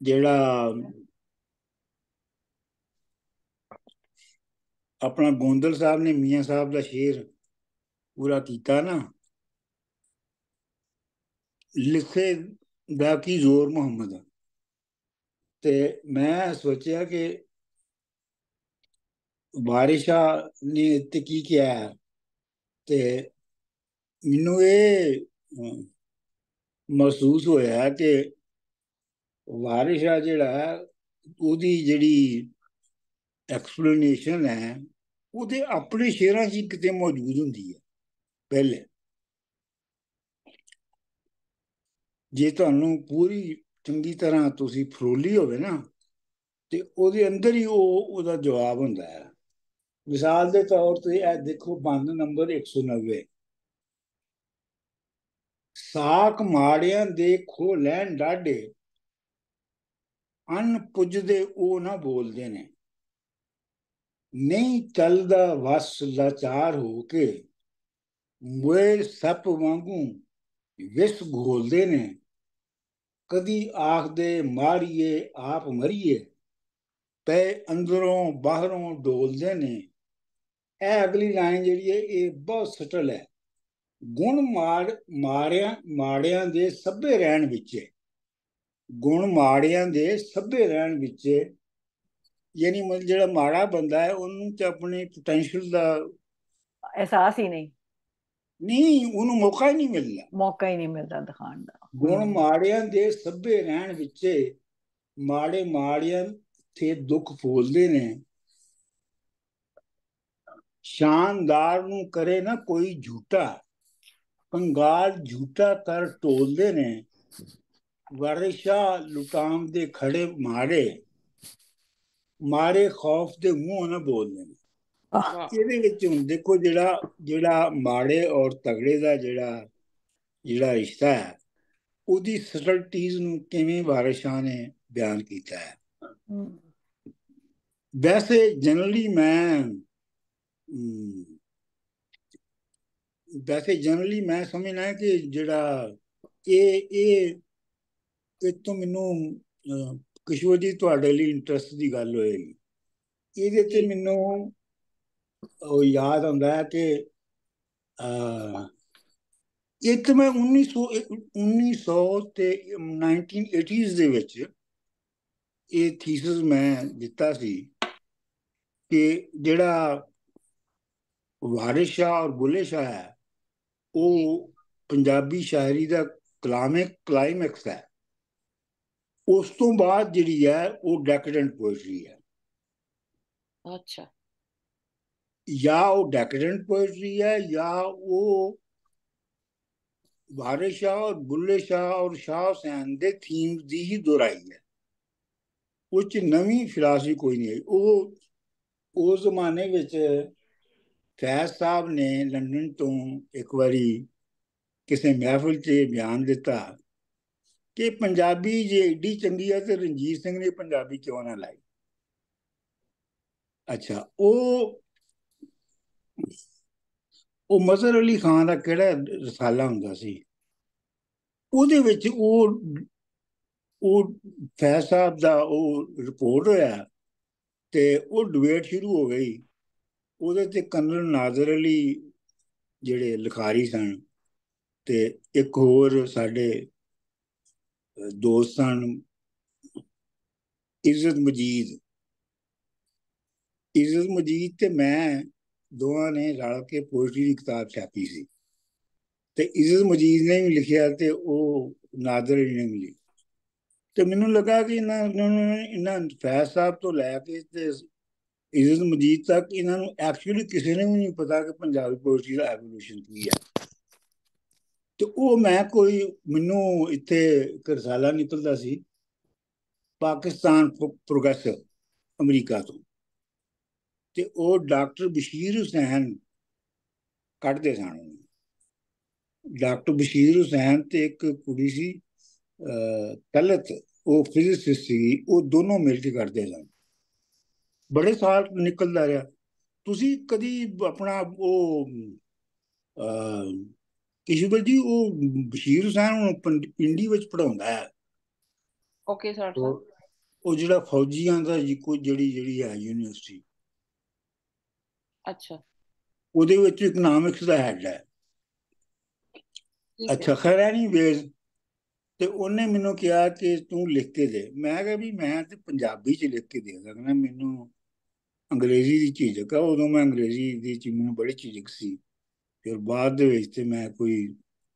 ਜਿਹੜਾ ਆਪਣਾ ਗੋਂਦਲ ਸਾਹਿਬ ਨੇ, ਮੀਆਂ ਸਾਹਿਬ ਦਾ ਸ਼ੇਰ ਪੂਰਾ ਕੀਤਾ ਨਾ, ਲਿਖੇ ਦਾ ਕੀ ਜ਼ੋਰ ਮੁਹੰਮਦ? ਤੇ ਮੈਂ ਸੋਚਿਆ ਕਿ ਬਾਰਿਸ਼ਾ ਨੇ ਤੇ ਕੀ ਕਿਹਾ? ਤੇ ਮੈਨੂੰ ਇਹ ਮਹਿਸੂਸ ਹੋਇਆ ਕਿ ਵਾਰਿਸ਼ ਆ ਜਿਹੜਾ, ਉਹਦੀ ਜਿਹੜੀ ਐਕਸਪਲੇਨੇਸ਼ਨ ਹੈ, ਉਹਦੇ ਆਪਣੇ ਸ਼ੇਰਾਂ 'ਚ ਕਿਤੇ ਮੌਜੂਦ ਹੁੰਦੀ ਹੈ, ਪਹਿਲੇ। ਜੇ ਤੁਹਾਨੂੰ ਪੂਰੀ ਚੰਗੀ ਤਰ੍ਹਾਂ ਤੁਸੀਂ ਫਰੋਲੀ ਹੋਵੇ ਨਾ, ਤੇ ਉਹਦੇ ਅੰਦਰ ਹੀ ਉਹ, ਉਹਦਾ ਜਵਾਬ ਹੁੰਦਾ ਹੈ। ਮਿਸਾਲ ਦੇ ਤੌਰ ਤੇ ਇਹ ਦੇਖੋ, ਬੰਦ ਨੰਬਰ 190 ਸਾਕ ਮਾੜਿਆਂ ਦੇ ਖੋ ਲੈਣ ਡਾਢੇ ਅਨ ਪੁੱਜਦੇ ਉਹ ਨਾ ਬੋਲਦੇ ਨੇ। ਨਹੀਂ ਚੱਲਦਾ ਵਸ ਲਾਚਾਰ ਹੋ ਕੇ, ਮੋਏ ਸੱਪ ਵਾਂਗੂ ਵਿਸ ਘੋਲਦੇ ਨੇ। ਕਦੀ ਆਖਦੇ, ਮਾਰੀਏ, ਆਪ ਮਰੀਏ। ਪੈ ਅੰਦਰੋਂ ਬਾਹਰੋਂ ਡੋਲਦੇ ਨੇ। ਇਹ ਅਗਲੀ ਲਾਈਨ ਜਿਹੜੀ ਹੈ, ਇਹ ਬਹੁਤ ਸਟਲ ਹੈ। ਗੁਣ ਮਾਰ ਮਾਰਿਆਂ ਮਾੜਿਆਂ ਦੇ ਸੱਭੇ ਰਹਿਣ ਵਿੱਚ ਗੁਣ ਮਾੜਿਆਂ ਦੇ ਸਭੇ ਰਹਿਣ ਵਿੱਚ ਯਾਨੀ ਮਤਲਬ ਜਿਹੜਾ ਮਾੜਾ ਬੰਦਾ ਹੈ ਉਹਨੂੰ ਤੇ ਆਪਣੇ ਪੋਟੈਂਸ਼ੀਅਲ ਦਾ ਅਹਿਸਾਸ ਹੀ ਨਹੀਂ। ਨਹੀਂ ਉਹਨੂੰ ਮੌਕਾ ਹੀ ਨਹੀਂ ਮਿਲਦਾ। ਮੌਕਾ ਹੀ ਨਹੀਂ ਮਿਲਦਾ ਦਿਖਾਣ ਦਾ। ਗੁਣ ਮਾੜਿਆਂ ਦੇ ਸਭੇ ਰਹਿਣ ਵਿੱਚ ਮਾੜੇ ਮਾੜਿਆਂ ਤੇ ਦੁੱਖ ਫੋਲਦੇ ਨੇ। ਸ਼ਾਨਦਾਰ ਨੂੰ ਕਰੇ ਨਾ ਕੋਈ ਝੂਟਾ ਕੰਗਾਲ ਝੂਟਾ ਕਰ ਟੋਲਦੇ ਨੇ। ਵਰਸ਼ਾ ਲੁਟਾਮ ਦੇ ਖੜੇ ਮਾਰੇ ਮਾਰੇ ਖੌਫ ਦੇ ਮੂੰਹ ਨਾ ਬੋਲਦੇ ਨੇ ਇਹਦੇ ਵਿੱਚ ਹੁਣ ਦੇਖੋ ਜਿਹੜਾ ਜਿਹੜਾ ਮਾੜੇ ਔਰ ਤਗੜੇ ਦਾ ਜਿਹੜਾ ਜਿਹੜਾ ਰਿਸ਼ਤਾ ਹੈ ਉਹਦੀ ਸਟਲਟੀਜ਼ ਨੂੰ ਕਿਵੇਂ ਵਾਰਿਸ਼ਾਂ ਨੇ ਬਿਆਨ ਕੀਤਾ ਹੈ। ਵੈਸੇ ਜਨਰਲੀ ਮੈਂ ਵੈਸੇ ਜਨਰਲੀ ਮੈਂ ਸਮਝਣਾ ਕਿ ਜਿਹੜਾ ਇਹ ਇਹ ਇਹ ਤੋਂ ਮੈਨੂੰ ਕਿਸ਼ੋਰ ਜੀ ਤੁਹਾਡੇ ਲਈ ਇੰਟਰਸਟ ਦੀ ਗੱਲ ਹੋਏਗੀ। ਇਹਦੇ ਤੇ ਮੈਨੂੰ ਉਹ ਯਾਦ ਆਉਂਦਾ ਹੈ ਕਿ ਅ ਇੱਕ ਮੈਂ 1900 1900 ਤੇ 1980s ਦੇ ਵਿੱਚ ਇਹ ਥੀਸਿਸ ਮੈਂ ਦਿੱਤਾ ਸੀ ਕਿ ਜਿਹੜਾ ਵਾਰਿਸ ਸ਼ਾਹ ਔਰ ਬੁੱਲੇ ਸ਼ਾਹ ਹੈ ਉਹ ਪੰਜਾਬੀ ਸ਼ਾਇਰੀ ਦਾ ਕਲਾਮਿਕ ਕਲਾਈਮੈਕਸ ਹੈ। ਉਸ ਤੋਂ ਬਾਅਦ ਜਿਹੜੀ ਹੈ ਉਹ ਡੈਕਡੈਂਟ ਪੋਇਟਰੀ ਹੈ। ਅੱਛਾ। ਜਾਂ ਉਹ ਡੈਕਡੈਂਟ ਪੋਇਟਰੀ ਹੈ ਜਾਂ ਉਹ ਵਾਰਿਸ ਸ਼ਾਹ ਔਰ ਬੁੱਲੇ ਸ਼ਾਹ ਔਰ ਸ਼ਾਹ ਹੁਸੈਨ ਦੇ ਥੀਮਸ ਦੀ ਹੀ ਦੁਹਰਾਈ ਹੈ। ਉਹ ਚ ਨਵੀਂ ਫਿਲਾਸਫੀ ਕੋਈ ਨਹੀਂ ਹੈ ਉਹ ਉਸ ਜ਼ਮਾਨੇ ਵਿੱਚ ਫੈਜ਼ ਸਾਹਿਬ ਨੇ ਲੰਡਨ ਤੋਂ ਇੱਕ ਵਾਰੀ ਕਿਸੇ ਮਹਿਫਲ 'ਚ ਬਿਆਨ ਦਿੱਤਾ। ਕਿ ਪੰਜਾਬੀ ਜੇ ਏਡੀ ਚੰਗੀ ਆ ਤੇ ਰਣਜੀਤ ਸਿੰਘ ਨੇ ਪੰਜਾਬੀ ਕਿਉਂ ਨਾ ਲਾਈ? ਅੱਛਾ, ਉਹ ਉਹ ਮਜ਼ਰ ਅਲੀ ਖਾਨ ਦਾ ਕਿਹੜਾ ਰਸਾਲਾ ਹੁੰਦਾ ਸੀ? ਉਹਦੇ ਵਿੱਚ ਉਹ ਉਹ ਫੈਜ਼ ਸਾਹਿਬ ਦਾ ਉਹ ਰਿਪੋਰਟ ਹੋਇਆ ਤੇ ਉਹ ਡਿਬੇਟ ਸ਼ੁਰੂ ਹੋ ਗਈ। ਉਹਦੇ ਤੇ ਕਰਨਲ ਨਾਜ਼ਰ ਅਲੀ ਜਿਹੜੇ ਲਿਖਾਰੀ ਸਨ ਤੇ ਇੱਕ ਹੋਰ ਸਾਡੇ ਦੋਸਤ ਸਨ ਮਜੀਦ। ਇੱਜ਼ਤ ਮਜੀਦ ਤੇ ਮੈਂ ਦੋਵਾਂ ਨੇ ਰਲ ਕੇ ਪੋਇਟਰੀ ਦੀ ਕਿਤਾਬ ਛਾਪੀ ਸੀ। ਤੇ ਇੱਜ਼ਤ ਮਜੀਦ ਨੇ ਵੀ ਲਿਖਿਆ ਤੇ ਉਹ ਨਾਦਰ ਨੇ ਵੀ ਲਿਖਿਆ। ਤੇ ਮੈਨੂੰ ਲੱਗਾ ਕਿ ਇਹਨਾਂ ਇਹਨਾਂ ਫੈਜ਼ ਸਾਹਿਬ ਤੋਂ ਲੈ ਕੇ ਤੇ ਇੱਜ਼ਤ ਮਜੀਦ ਤੱਕ ਇਹਨਾਂ ਨੂੰ ਐਕਚੁਅਲੀ ਕਿਸੇ ਨੇ ਵੀ ਨਹੀਂ ਪਤਾ ਕਿ ਪੰਜਾਬੀ ਪੋਇਟਰੀ ਦਾ ਐਵੋਲੂਸ਼ਨ ਕੀ ਹੈ। ਤੇ ਉਹ ਮੈਂ ਕੋਈ ਮੈਨੂੰ ਇੱਥੇ ਕਰਸਾਲਾ ਨਿਕਲਦਾ ਸੀ, ਪਾਕਿਸਤਾਨ ਪ੍ਰੋਗਰੈਸਿਵ ਅਮਰੀਕਾ ਤੋਂ। ਤੇ ਉਹ ਡਾਕਟਰ ਬਸ਼ੀਰ ਹੁਸੈਨ ਕੱਢਦੇ ਸਨ ਡਾਕਟਰ ਬਸ਼ੀਰ ਹੁਸੈਨ ਤੇ ਇੱਕ ਕੁੜੀ ਸੀ ਤਲਤ, ਉਹ ਫਿਜ਼ਿਸਿਸਟ ਸੀ ਉਹ ਦੋਨੋਂ ਮਿਲ ਕੇ ਕਰਦੇ ਸਨ। ਬੜੇ ਸਾਲ ਨਿਕਲਦਾ ਰਿਹਾ। ਤੁਸੀਂ ਕਦੀ ਆਪਣਾ ਉਹ ਕਿਸ਼ਵਰ ਜੀ ਉਹ ਬਸ਼ੀਰ ਹੁਸੈਨ ਹੁਣ ਪਿੰਡੀ ਵਿੱਚ ਪੜਾਉਂਦਾ ਹੈ। ਓਕੇ ਸਰ ਉਹ ਜਿਹੜਾ ਫੌਜੀਆਂ ਦਾ ਜੀ ਕੋਈ ਜਿਹੜੀ ਜਿਹੜੀ ਹੈ ਯੂਨੀਵਰਸਿਟੀ। ਅੱਛਾ। ਉਹਦੇ ਵਿੱਚ ਇਕਨੋਮਿਕਸ ਦਾ ਹੈਡ ਹੈ। ਅੱਛਾ ਖੈਰ ਨਹੀਂ ਵੇਜ਼ ਤੇ ਉਹਨੇ ਮੈਨੂੰ ਕਿਹਾ ਕਿ ਤੂੰ ਲਿਖ ਕੇ ਦੇ। ਮੈਂ ਕਿਹਾ ਵੀ ਮੈਂ ਤੇ ਪੰਜਾਬੀ ਚ ਲਿਖ ਕੇ ਦੇ ਸਕਦਾ। ਮੈਨੂੰ ਅੰਗਰੇਜ਼ੀ ਦੀ ਝਿਜਕ ਆ। ਉਦੋਂ ਮੈਂ ਅੰਗਰੇਜ਼ੀ ਦੀ ਚ ਮੈਨੂੰ ਬੜੀ ਝਿਜਕ ਸੀ। ਫਿਰ ਬਾਅਦ ਦੇ ਵਿੱਚ ਤੇ ਮੈਂ ਕੋਈ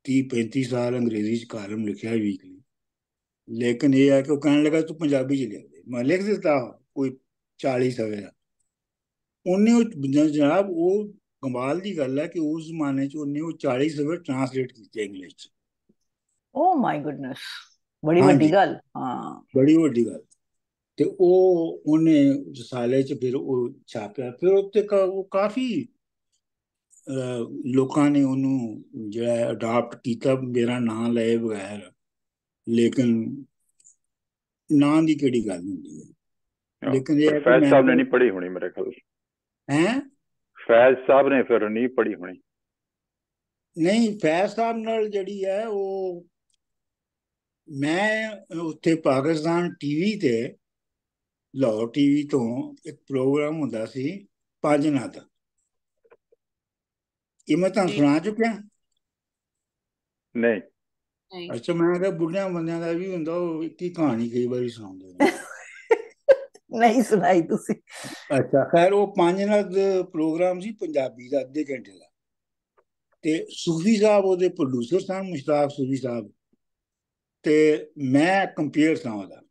30 35 ਸਾਲ ਅੰਗਰੇਜ਼ੀ ਚ ਕਾਲਮ ਲਿਖਿਆ ਵੀਕਲੀ ਲੇਕਿਨ ਇਹ ਹੈ ਕਿ ਉਹ ਕਹਿਣ ਲੱਗਾ ਤੂੰ ਪੰਜਾਬੀ ਚ ਲਿਖ ਦੇ ਮੈਂ ਲਿਖ ਦਿੱਤਾ ਕੋਈ 40 ਸਵੇ ਦਾ ਉਹਨੇ ਉਹ ਜਨਾਬ ਉਹ ਕਮਾਲ ਦੀ ਗੱਲ ਹੈ ਕਿ ਉਸ ਜ਼ਮਾਨੇ 'ਚ ਉਹਨੇ ਉਹ 40 ਸਵੇ ਟ੍ਰਾਂਸਲੇਟ ਕੀਤੇ ਇੰਗਲਿਸ਼ 'ਚ ਓ ਮਾਈ ਗੁੱਡਨੈਸ ਬੜੀ ਹਾਂਜੀ। ਵੱਡੀ ਗੱਲ ਹਾਂ ਬੜੀ ਵੱਡੀ ਗੱਲ ਤੇ ਉਹ ਉਹਨੇ ਰਸਾਲੇ 'ਚ ਫਿਰ ਉਹ ਛਾਪਿਆ ਫਿਰ ਉੱਤੇ ਕਾ- ਉਹ ਕਾਫੀ ਅਹ, ਲੋਕਾਂ ਨੇ ਉਹਨੂੰ ਜਿਹੜਾ ਅਡਾਪਟ ਕੀਤਾ ਮੇਰਾ ਨਾਂ ਲਏ ਬਗੈਰ। ਲੇਕਿਨ ਨਾਂ ਦੀ ਕਿਹੜੀ ਗੱਲ ਹੁੰਦੀ ਹੈ? ਲੇਕਿਨ ਇਹ ਫੈਜ਼ ਸਾਹਿਬ ਨੇ ਨਹੀਂ ਪੜ੍ਹੀ ਹੋਣੀ ਮੇਰੇ ਖਿਆਲ। ਹੈ? ਫੈਜ਼ ਸਾਹਿਬ ਨੇ ਫਿਰ ਨਹੀਂ ਪੜ੍ਹੀ ਹੋਣੀ। ਨਹੀਂ ਫੈਜ਼ ਸਾਹਿਬ ਨਾਲ ਜਿਹੜੀ ਹੈ ਉਹ ਮੈਂ ਉੱਥੇ ਪਾਕਿਸਤਾਨ ਟੀਵੀ ਤੇ ਲਾਹੌਰ ਟੀਵੀ ਤੋਂ ਇੱਕ ਪ੍ਰੋਗਰਾਮ ਹੁੰਦਾ ਸੀ ਪੰਜ ਨਾਤ। ਇਹ ਮੈਂ ਤੁਹਾਨੂੰ। ਸੁਣਾ ਚੁੱਕਿਆ। ਨਹੀਂ। ਨਹੀਂ। ਅੱਛਾ ਮੈਂ ਕਿਹਾ ਬੁੱਢਿਆਂ ਬੰਦਿਆਂ ਦਾ ਵੀ ਹੁੰਦਾ ਉਹ ਇੱਕ ਕਹਾਣੀ ਕਈ ਵਾਰੀ ਸੁਣਾਉਂਦੇ ਨੇ। ਨਹੀਂ ਸੁਣਾਈ ਤੁਸੀਂ। ਅੱਛਾ ਖੈਰ ਉਹ ਪੰਜ ਨਾਤ ਪ੍ਰੋਗਰਾਮ ਸੀ ਪੰਜਾਬੀ ਦਾ ਅੱਧੇ ਘੰਟੇ ਦਾ। ਤੇ ਸੂਫੀ ਸਾਹਿਬ ਉਹਦੇ ਪ੍ਰੋਡਿਊਸਰ ਸਨ ਮੁਸ਼ਤਾਕ ਸੂਫੀ ਸਾਹਿਬ। ਤੇ ਮੈਂ ਕੰਪੇਅਰ ਸਾਂ ਉਹਦਾ।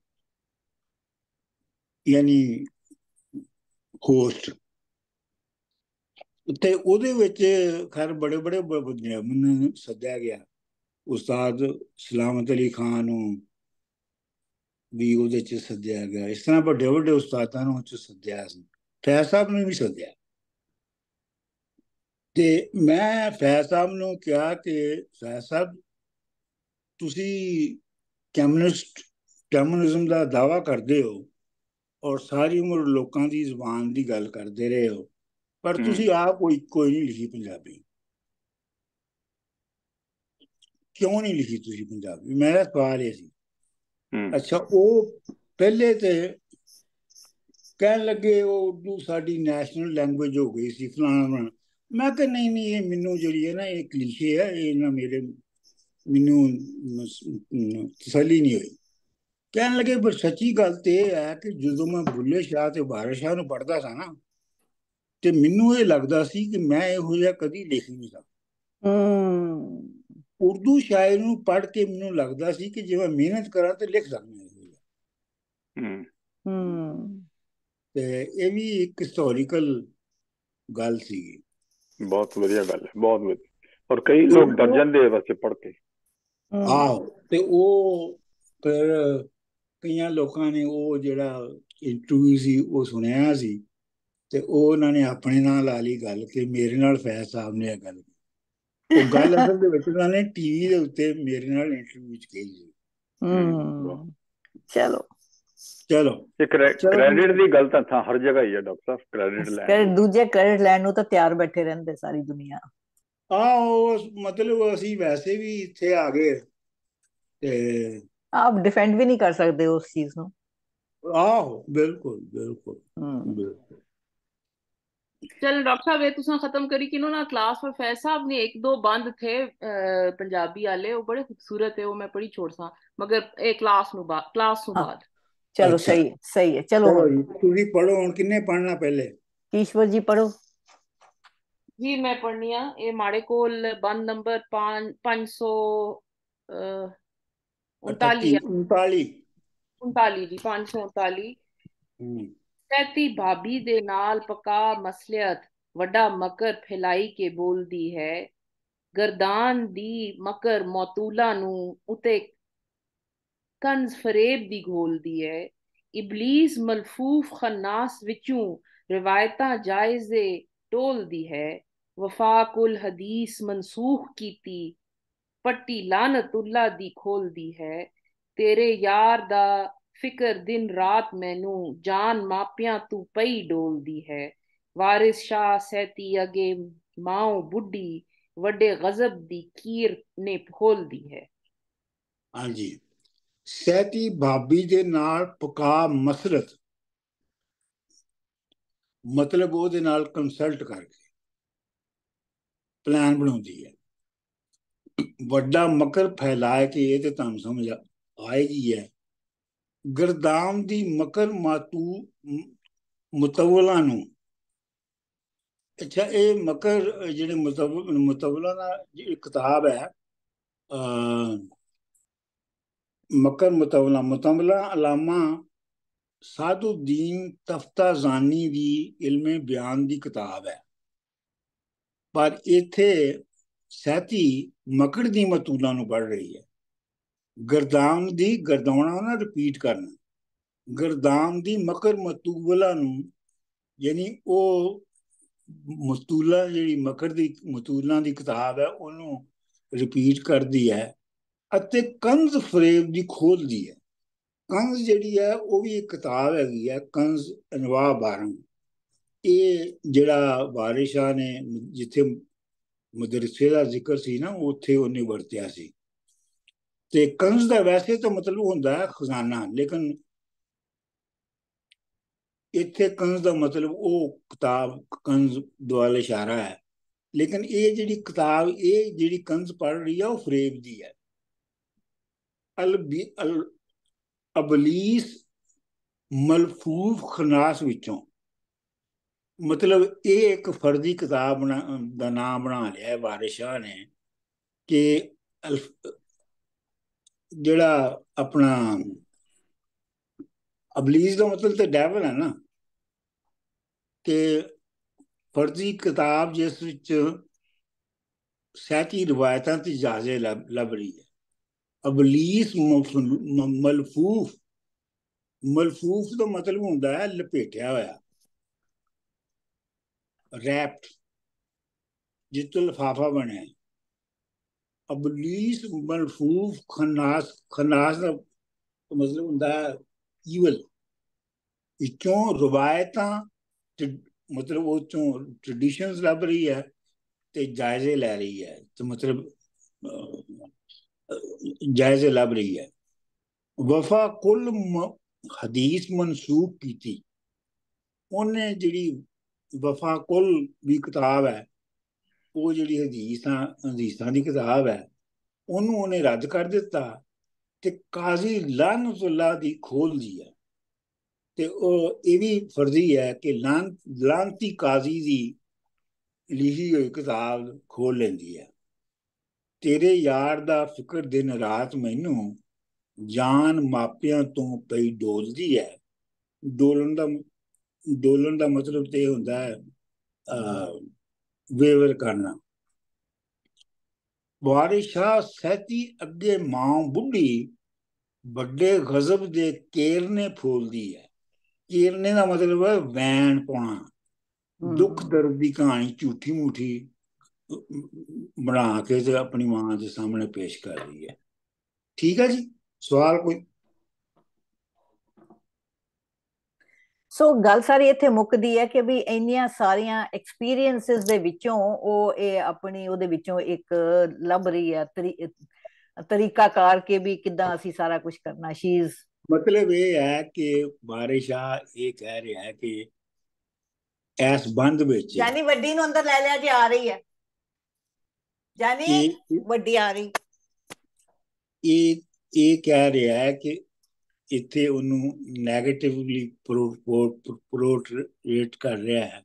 ਯਾਨੀ ਹੋਸਟ ਤੇ ਉਹਦੇ ਵਿੱਚ ਖੈਰ ਬੜੇ ਬੜੇ ਬ- ਬੰਦੇ ਮੈਨੂੰ ਸੱਦਿਆ ਗਿਆ। ਉਸਤਾਦ ਸਲਾਮਤ ਅਲੀ ਖਾਨ ਨੂੰ ਵੀ ਉਹਦੇ ਚ ਸੱਦਿਆ ਗਿਆ। ਇਸ ਤਰ੍ਹਾਂ ਵੱਡੇ ਵੱਡੇ ਉਸਤਾਦਾਂ ਨੂੰ ਉਹ ਚ ਸੱਦਿਆ ਸੀ। ਫੈਜ਼ ਸਾਹਿਬ ਨੂੰ ਵੀ ਸੱਦਿਆ। ਤੇ ਮੈਂ ਫੈਜ਼ ਸਾਹਿਬ ਨੂੰ ਕਿਹਾ ਕਿ ਫੈਜ਼ ਸਾਹਿਬ, ਤੁਸੀਂ ਕਮਿਊਨਿਸਟ, ਕਮਿਊਨਿਜ਼ਮ ਦਾ ਦਾਵਾ ਕਰਦੇ ਹੋ ਔਰ ਸਾਰੀ ਉਮਰ ਲੋਕਾਂ ਦੀ ਜ਼ੁਬਾਨ ਦੀ ਗੱਲ ਕਰਦੇ ਰਹੇ ਹੋ। ਪਰ। ਤੁਸੀਂ ਆਪ ਕੋਈ ਕੋਈ ਨਹੀਂ ਲਿਖੀ ਪੰਜਾਬੀ। ਕਿਉਂ ਨਹੀਂ ਲਿਖੀ ਤੁਸੀਂ ਪੰਜਾਬੀ? ਮੇਰਾ ਸਵਾਲ ਇਹ ਸੀ। ਅੱਛਾ ਉਹ ਪਹਿਲੇ ਤੇ ਕਹਿਣ ਲੱਗੇ ਉਹ ਉਰਦੂ ਸਾਡੀ ਨੈਸ਼ਨਲ ਲੈਂਗੁਏਜ ਹੋ ਗਈ ਸੀ ਫਲਾਣਾ ਮੈਂ ਕਿਹਾ ਨਹੀਂ ਨਹੀਂ ਇਹ ਮੈਨੂੰ ਜਿਹੜੀ ਹੈ ਨਾ ਇਹ ਕਲੀਸ਼ੇ ਹੈ ਇਹ ਨਾ ਮੇਰੇ ਮੈਨੂੰ ਮ, ਤਸੱਲੀ ਨਹੀਂ ਹੋਈ। ਕਹਿਣ ਲੱਗੇ ਪਰ ਸੱਚੀ ਗੱਲ ਤੇ ਇਹ ਹੈ ਕਿ ਜਦੋਂ ਮੈਂ ਬੁੱਲੇ ਸ਼ਾਹ ਤੇ ਵਾਰਿਸ ਸ਼ਾਹ ਨੂੰ ਪੜ੍ਹਦਾ ਸਾਂ ਨਾ ਤੇ ਮੈਨੂੰ ਇਹ ਲੱਗਦਾ ਸੀ ਕਿ ਮੈਂ ਇਹੋ ਜਿਹਾ ਕਦੀ ਲਿਖ ਨਹੀਂ ਸਕਦਾ। ਹੂੰ। ਉਰਦੂ ਸ਼ਾਇਰ ਨੂੰ ਪੜ੍ਹ ਕੇ ਮੈਨੂੰ ਲੱਗਦਾ ਸੀ ਕਿ ਜੇ ਮੈਂ ਮਿਹਨਤ ਕਰਾਂ ਤੇ ਲਿਖ ਸਕਦਾ ਹੂੰ। ਹੂੰ। ਤੇ ਇਹ ਵੀ ਇੱਕ ਹਿਸਟੋਰੀਕਲ ਗੱਲ ਸੀਗੀ। ਬਹੁਤ ਵਧੀਆ ਗੱਲ ਹੈ ਬਹੁਤ ਵਧੀਆ। ਔਰ ਕਈ ਲੋਕ ਡਰ ਜਾਂਦੇ ਆ ਵੈਸੇ ਪੜ੍ਹ ਕੇ। ਹੂੰ। ਆਹੋ ਤੇ ਉਹ ਫਿਰ ਕਈਆਂ ਲੋਕਾਂ ਨੇ ਉਹ ਜਿਹੜਾ ਇੰਟਰਵਿਊ ਸੀ ਉਹ ਸੁਣਿਆ ਸੀ। ਤੇ ਉਹ ਉਹਨਾਂ ਨੇ ਆਪਣੇ ਨਾਲ ਲਾ ਲਈ ਗੱਲ ਕਿ ਮੇਰੇ ਨਾਲ ਫੈਸਲਾ ਸਾਹਿਬ ਨੇ ਇਹ ਗੱਲ ਕੀਤੀ। ਉਹ ਗੱਲ ਅਸਲ ਦੇ ਵਿੱਚ ਉਹਨਾਂ ਨੇ ਟੀਵੀ ਦੇ ਉੱਤੇ ਮੇਰੇ ਨਾਲ ਇੰਟਰਵਿਊ ਚ ਕਹੀ ਹੂੰ ਚਲੋ। ਚਲੋ। ਤੇ ਕ੍ਰੈਡਿਟ ਦੀ ਗੱਲ ਤਾਂ ਥਾਂ ਹਰ ਜਗ੍ਹਾ ਹੀ ਹੈ ਡਾਕਟਰ ਕ੍ਰੈਡਿਟ ਲੈਣ ਕ੍ਰੈਡਿਟ ਦੂਜੇ ਕ੍ਰੈਡਿਟ ਲੈਣ ਨੂੰ ਤਾਂ ਤਿਆਰ ਬੈਠੇ ਰਹਿੰਦੇ ਸਾਰੀ ਦੁਨੀਆ। ਆ ਉਹ ਮਤਲਬ ਅਸੀਂ ਵੈਸੇ ਵੀ ਇੱਥੇ ਆ ਗਏ ਤੇ ਆਪ ਡਿਫੈਂਡ ਵੀ ਨਹੀਂ ਕਰ ਸਕਦੇ ਉਸ ਚੀਜ਼ ਨੂੰ। ਆਹੋ ਬਿਲਕੁਲ ਬਿਲਕੁਲ ਹੂੰ। चल डॉक्टर साहब ਇਹ ਤੁਸੀਂ ਖਤਮ ਕਰੀ ਕਿਨੋ ਨਾ ਕਲਾਸ ਪ੍ਰੋਫੈਸਰ ਸਾਹਿਬ ਨੇ ਇੱਕ ਦੋ ਬੰਦ ਥੇ ਪੰਜਾਬੀ ਵਾਲੇ ਉਹ ਬੜੇ ਖੂਬਸੂਰਤ ਹੈ ਉਹ ਮੈਂ ਪੜੀ ਛੋੜ ਸਾਂ ਮਗਰ ਇਹ ਕਲਾਸ ਨੂੰ ਬਾਅਦ ਕਲਾਸ ਨੂੰ ਬਾਅਦ ਚਲੋ ਸਹੀ ਹੈ ਸਹੀ ਹੈ ਚਲੋ ਤੁਸੀਂ ਪੜੋ ਹੁਣ ਕਿੰਨੇ ਪੜਨਾ ਪਹਿਲੇ ਈਸ਼ਵਰ ਜੀ ਪੜੋ ਜੀ ਮੈਂ ਪੜਨੀ ਆ ਇਹ ਮਾੜੇ ਕੋਲ ਬੰਦ ਨੰਬਰ 5 500 39 39 39 ਜੀ 539 ਕਹਿਤੀ ਭਾਬੀ ਦੇ ਨਾਲ ਪਕਾ ਮਸਲਿਅਤ ਵੱਡਾ ਮਕਰ ਫੈਲਾਈ ਕੇ ਬੋਲਦੀ ਹੈ ਗਰਦਾਨ ਦੀ ਮਕਰ ਮੌਤੂਲਾ ਨੂੰ ਉਤੇ ਕੰਜ਼ ਫਰੇਬ ਦੀ ਘੋਲਦੀ ਹੈ ਇਬਲੀਸ ਮਲਫੂਫ ਖਨਾਸ ਵਿੱਚੋਂ ਰਵਾਇਤਾਂ ਜਾਇਜ਼ੇ ਟੋਲਦੀ ਹੈ ਵਫਾਕੁਲ ਹਦੀਸ ਮਨਸੂਖ ਕੀਤੀ ਪੱਟੀ ਲਾਨਤੁੱਲਾ ਦੀ ਖੋਲਦੀ ਹੈ ਤੇਰੇ ਯਾਰ ਦਾ ਫਿਕਰ ਦਿਨ ਰਾਤ ਮੈਨੂੰ, ਜਾਨ ਮਾਪਿਆਂ ਤੂੰ ਪਈ ਡੋਲਦੀ ਹੈ। ਵਾਰਿਸ ਸ਼ਾਹ ਸੈਤੀ ਅਗੇ ਮਾਂ ਬੁੱਢੀ, ਵੱਡੇ ਗਜ਼ਬ ਦੀ ਕੀਰ ਨੇ ਖੋਲਦੀ ਹੈ। ਹਾਂਜੀ। ਸਹਿਤੀ ਭਾਬੀ ਦੇ ਨਾਲ ਪਕਾ ਮਸਰਤ। ਮਤਲਬ ਉਹਦੇ ਨਾਲ ਕੰਸਲਟ ਕਰਕੇ। ਪਲਾਨ ਬਣਾਉਂਦੀ ਹੈ। ਵੱਡਾ ਮਕਰ ਫੈਲਾਏ ਕਿ ਇਹ ਤੇ ਤੁਹਾਨੂੰ ਸਮਝ ਆਏਗੀ ਹੈ। ਗਰਦਾਮ ਦੀ ਮਕਰ ਮਾਤੂ ਮੁਤਵਲਾ ਨੂੰ ਅੱਛਾ, ਇਹ ਮਕਰ ਜਿਹੜੇ ਮੁਤਵਲਾ ਦਾ ਕਿਤਾਬ ਹੈ ਮਕਰ ਮੁਤਵਲਾ ਮੁਤਵਲਾ ਅਲਾਮਾ ਸਾਧੂਦੀਨ ਤਫਤਾਜ਼ਾਨੀ ਦੀ ਇਲਮੇ ਬਿਆਨ ਦੀ ਕਿਤਾਬ ਹੈ। ਪਰ ਇੱਥੇ ਸਹਿਤੀ ਮਕੜ ਦੀ ਮਤੂਲਾ ਨੂੰ ਪੜ ਰਹੀ ਹੈ। ਗਰਦਾਮ ਦੀ ਗਰਦਾਉਣਾ ਨਾ ਰਿਪੀਟ ਕਰਨਾ। ਗਰਦਾਮ ਦੀ ਮਕਰ ਮਤੂਲਾ ਨੂੰ, ਯਾਨੀ ਉਹ ਮਤੂਲਾ ਜਿਹੜੀ ਮਕਰ ਦੀ, ਮਤੂਲਾਂ ਦੀ ਕਿਤਾਬ ਹੈ, ਉਹਨੂੰ ਰਿਪੀਟ ਕਰਦੀ ਹੈ ਅਤੇ ਕੰਜ਼ ਫਰੇਬ ਦੀ ਖੋਲਦੀ ਹੈ। ਕੰਜ਼ ਜਿਹੜੀ ਹੈ, ਉਹ ਵੀ ਇੱਕ ਕਿਤਾਬ ਹੈਗੀ ਹੈ ਕੰਜ਼ ਅਨਵਾ ਬਾਰਾਂ ਇਹ ਜਿਹੜਾ ਵਾਰਿਸ਼ਾ ਨੇ ਜਿੱਥੇ ਮਦਰਸੇ ਦਾ ਜ਼ਿਕਰ ਸੀ ਨਾ, ਉੱਥੇ ਉਹਨੇ ਵਰਤਿਆ ਸੀ। ਤੇ ਕੰਜ਼ ਦਾ ਵੈਸੇ ਤਾਂ ਮਤਲਬ ਹੁੰਦਾ ਹੈ ਖਜ਼ਾਨਾ, ਲੇਕਿਨ ਇੱਥੇ ਕੰਜ਼ ਦਾ ਮਤਲਬ ਉਹ ਕਿਤਾਬ ਕੰਜ਼ ਦੁਆਲੇ ਇਸ਼ਾਰਾ ਹੈ। ਲੇਕਿਨ ਇਹ ਜਿਹੜੀ ਕਿਤਾਬ, ਇਹ ਜਿਹੜੀ ਕੰਜ਼ ਪੜ ਰਹੀ ਹੈ ਉਹ ਫਰੇਬ ਦੀ ਹੈ। ਅਲ ਅਬਲੀਸ ਮਲਫੂਫ ਖਨਾਸ ਵਿੱਚੋਂ। ਮਤਲਬ ਇਹ ਇੱਕ ਫਰਜ਼ੀ ਕਿਤਾਬ ਦਾ ਨਾਮ ਬਣਾ ਲਿਆ ਹੈ, ਵਾਰਿਸ਼ਾ ਨੇ, ਕਿ ਜਿਹੜਾ ਆਪਣਾ ਅਬਲੀਸ ਦਾ ਮਤਲਬ ਤੇ ਡੈਵਲ ਹੈ ਨਾ। ਕਿ ਫਰਜ਼ੀ ਕਿਤਾਬ ਜਿਸ ਵਿੱਚ ਸਹਿਤੀ ਰਵਾਇਤਾਂ ਤੇ ਇਜਾਜ਼ੇ ਲੱਭ ਰਹੀ ਹੈ। ਅਬਲੀਸ ਮਲਫੂਫ ਮਲਫੂਫ ਦਾ ਮਤਲਬ ਹੁੰਦਾ ਹੈ ਲਪੇਟਿਆ ਹੋਇਆ। ਰੈਪਡ ਜਿਸ ਤੋਂ ਲਫਾਫਾ ਬਣਿਆ। ਅਬਲੀਸ ਮਲਫੂਫ ਖਨਾਸ ਖਨਾਸ ਦਾ ਮਤਲਬ ਹੁੰਦਾ ਹੈ ਈਵਲ ਇਚੋਂ ਰਵਾਇਤਾਂ ਮਤਲਬ ਉਹ ਚੋਂ ਟ੍ਰੈਡੀਸ਼ਨਸ ਲੱਭ ਰਹੀ ਹੈ ਤੇ ਜਾਇਜ਼ੇ ਲੈ ਰਹੀ ਹੈ ਤੇ ਮਤਲਬ ਜਾਇਜ਼ੇ ਲੱਭ ਰਹੀ ਹੈ ਵਫਾ ਕੁੱਲ ਹਦੀਸ ਮਨਸੂਬ ਕੀਤੀ ਉਹਨੇ ਜਿਹੜੀ ਵਫਾ ਕੁੱਲ ਵੀ ਕਿਤਾਬ ਹੈ ਉਹ ਜਿਹੜੀ ਹਦੀਸਾਂ ਹਦੀਸਾਂ ਦੀ ਕਿਤਾਬ ਹੈ, ਉਹਨੂੰ ਉਹਨੇ ਰੱਦ ਕਰ ਦਿੱਤਾ ਤੇ ਕਾਜ਼ੀ ਲਾਨਤੁੱਲਾ ਦੀ ਖੋਲਦੀ ਹੈ। ਤੇ ਉਹ ਇਹ ਵੀ ਫਰਜ਼ੀ ਹੈ ਕਿ ਲਾਂ ਲਾਂਤੀ ਕਾਜ਼ੀ ਦੀ ਲਿਖੀ ਹੋਈ ਕਿਤਾਬ ਖੋਲ ਲੈਂਦੀ ਹੈ। ਤੇਰੇ ਯਾਰ ਦਾ ਫਿਕਰ ਦਿਨ ਰਾਤ ਮੈਨੂੰ ਜਾਨ ਮਾਪਿਆਂ ਤੋਂ ਪਈ ਡੋਲਦੀ ਹੈ। ਡੋਲਣ ਦਾ ਡੋਲਣ ਦਾ ਮਤਲਬ ਤੇ ਹੁੰਦਾ ਹੈ ਵੇਵਰ ਕਰਨਾ ਵਾਰਿਸ਼ਾ ਸਹਿਤੀ ਅੱਗੇ ਮਾਂ ਬੁੱਢੀ ਵੱਡੇ ਗਜ਼ਬ ਦੇ ਕੇਰਨੇ ਫੋਲਦੀ ਹੈ ਕੇਰਨੇ ਦਾ ਮਤਲਬ ਹੈ ਵੈਣ ਪਾਉਣਾ ਦੁੱਖ ਦਰਦ ਦੀ ਕਹਾਣੀ ਝੂਠੀ ਮੂਠੀ ਬਣਾ ਕੇ ਤੇ ਆਪਣੀ ਮਾਂ ਦੇ ਸਾਹਮਣੇ ਪੇਸ਼ ਕਰ ਰਹੀ ਹੈ ਠੀਕ ਹੈ ਜੀ ਸਵਾਲ ਕੋਈ ਸੋ ਗੱਲ ਸਾਰੀ ਇੱਥੇ ਮੁੱਕਦੀ ਹੈ ਕਿ ਵੀ ਇੰਨੀਆਂ ਸਾਰੀਆਂ ਐਕਸਪੀਰੀਐਂਸਸ ਦੇ ਵਿੱਚੋਂ ਉਹ ਇਹ ਆਪਣੀ ਉਹਦੇ ਵਿੱਚੋਂ ਇੱਕ ਲੱਭ ਰਹੀ ਹੈ ਤਰੀਕਾ ਕਾਰ ਕੇ ਵੀ ਕਿਦਾਂ ਅਸੀਂ ਸਾਰਾ ਕੁਝ ਕਰਨਾ ਸ਼ੀਜ਼ ਮਤਲਬ ਇਹ ਹੈ ਕਿ ਬਾਰਿਸ਼ਾ ਇਹ ਕਹਿ ਰਿਹਾ ਹੈ ਕਿ ਐਸ ਬੰਦ ਵਿੱਚ ਯਾਨੀ ਵੱਡੀ ਨੂੰ ਅੰਦਰ ਲੈ ਲਿਆ ਜੇ ਆ ਰਹੀ ਹੈ। ਯਾਨੀ ਵੱਡੀ ਆ ਰਹੀ। ਇਹ ਇਹ ਕਹਿ ਰਿਹਾ ਹੈ ਕਿ ਇੱਥੇ ਉਹਨੂੰ 네ਗੇਟਿਵਲੀ ਪ੍ਰੋਟਰੇਟ ਕਰ ਰਿਹਾ ਹੈ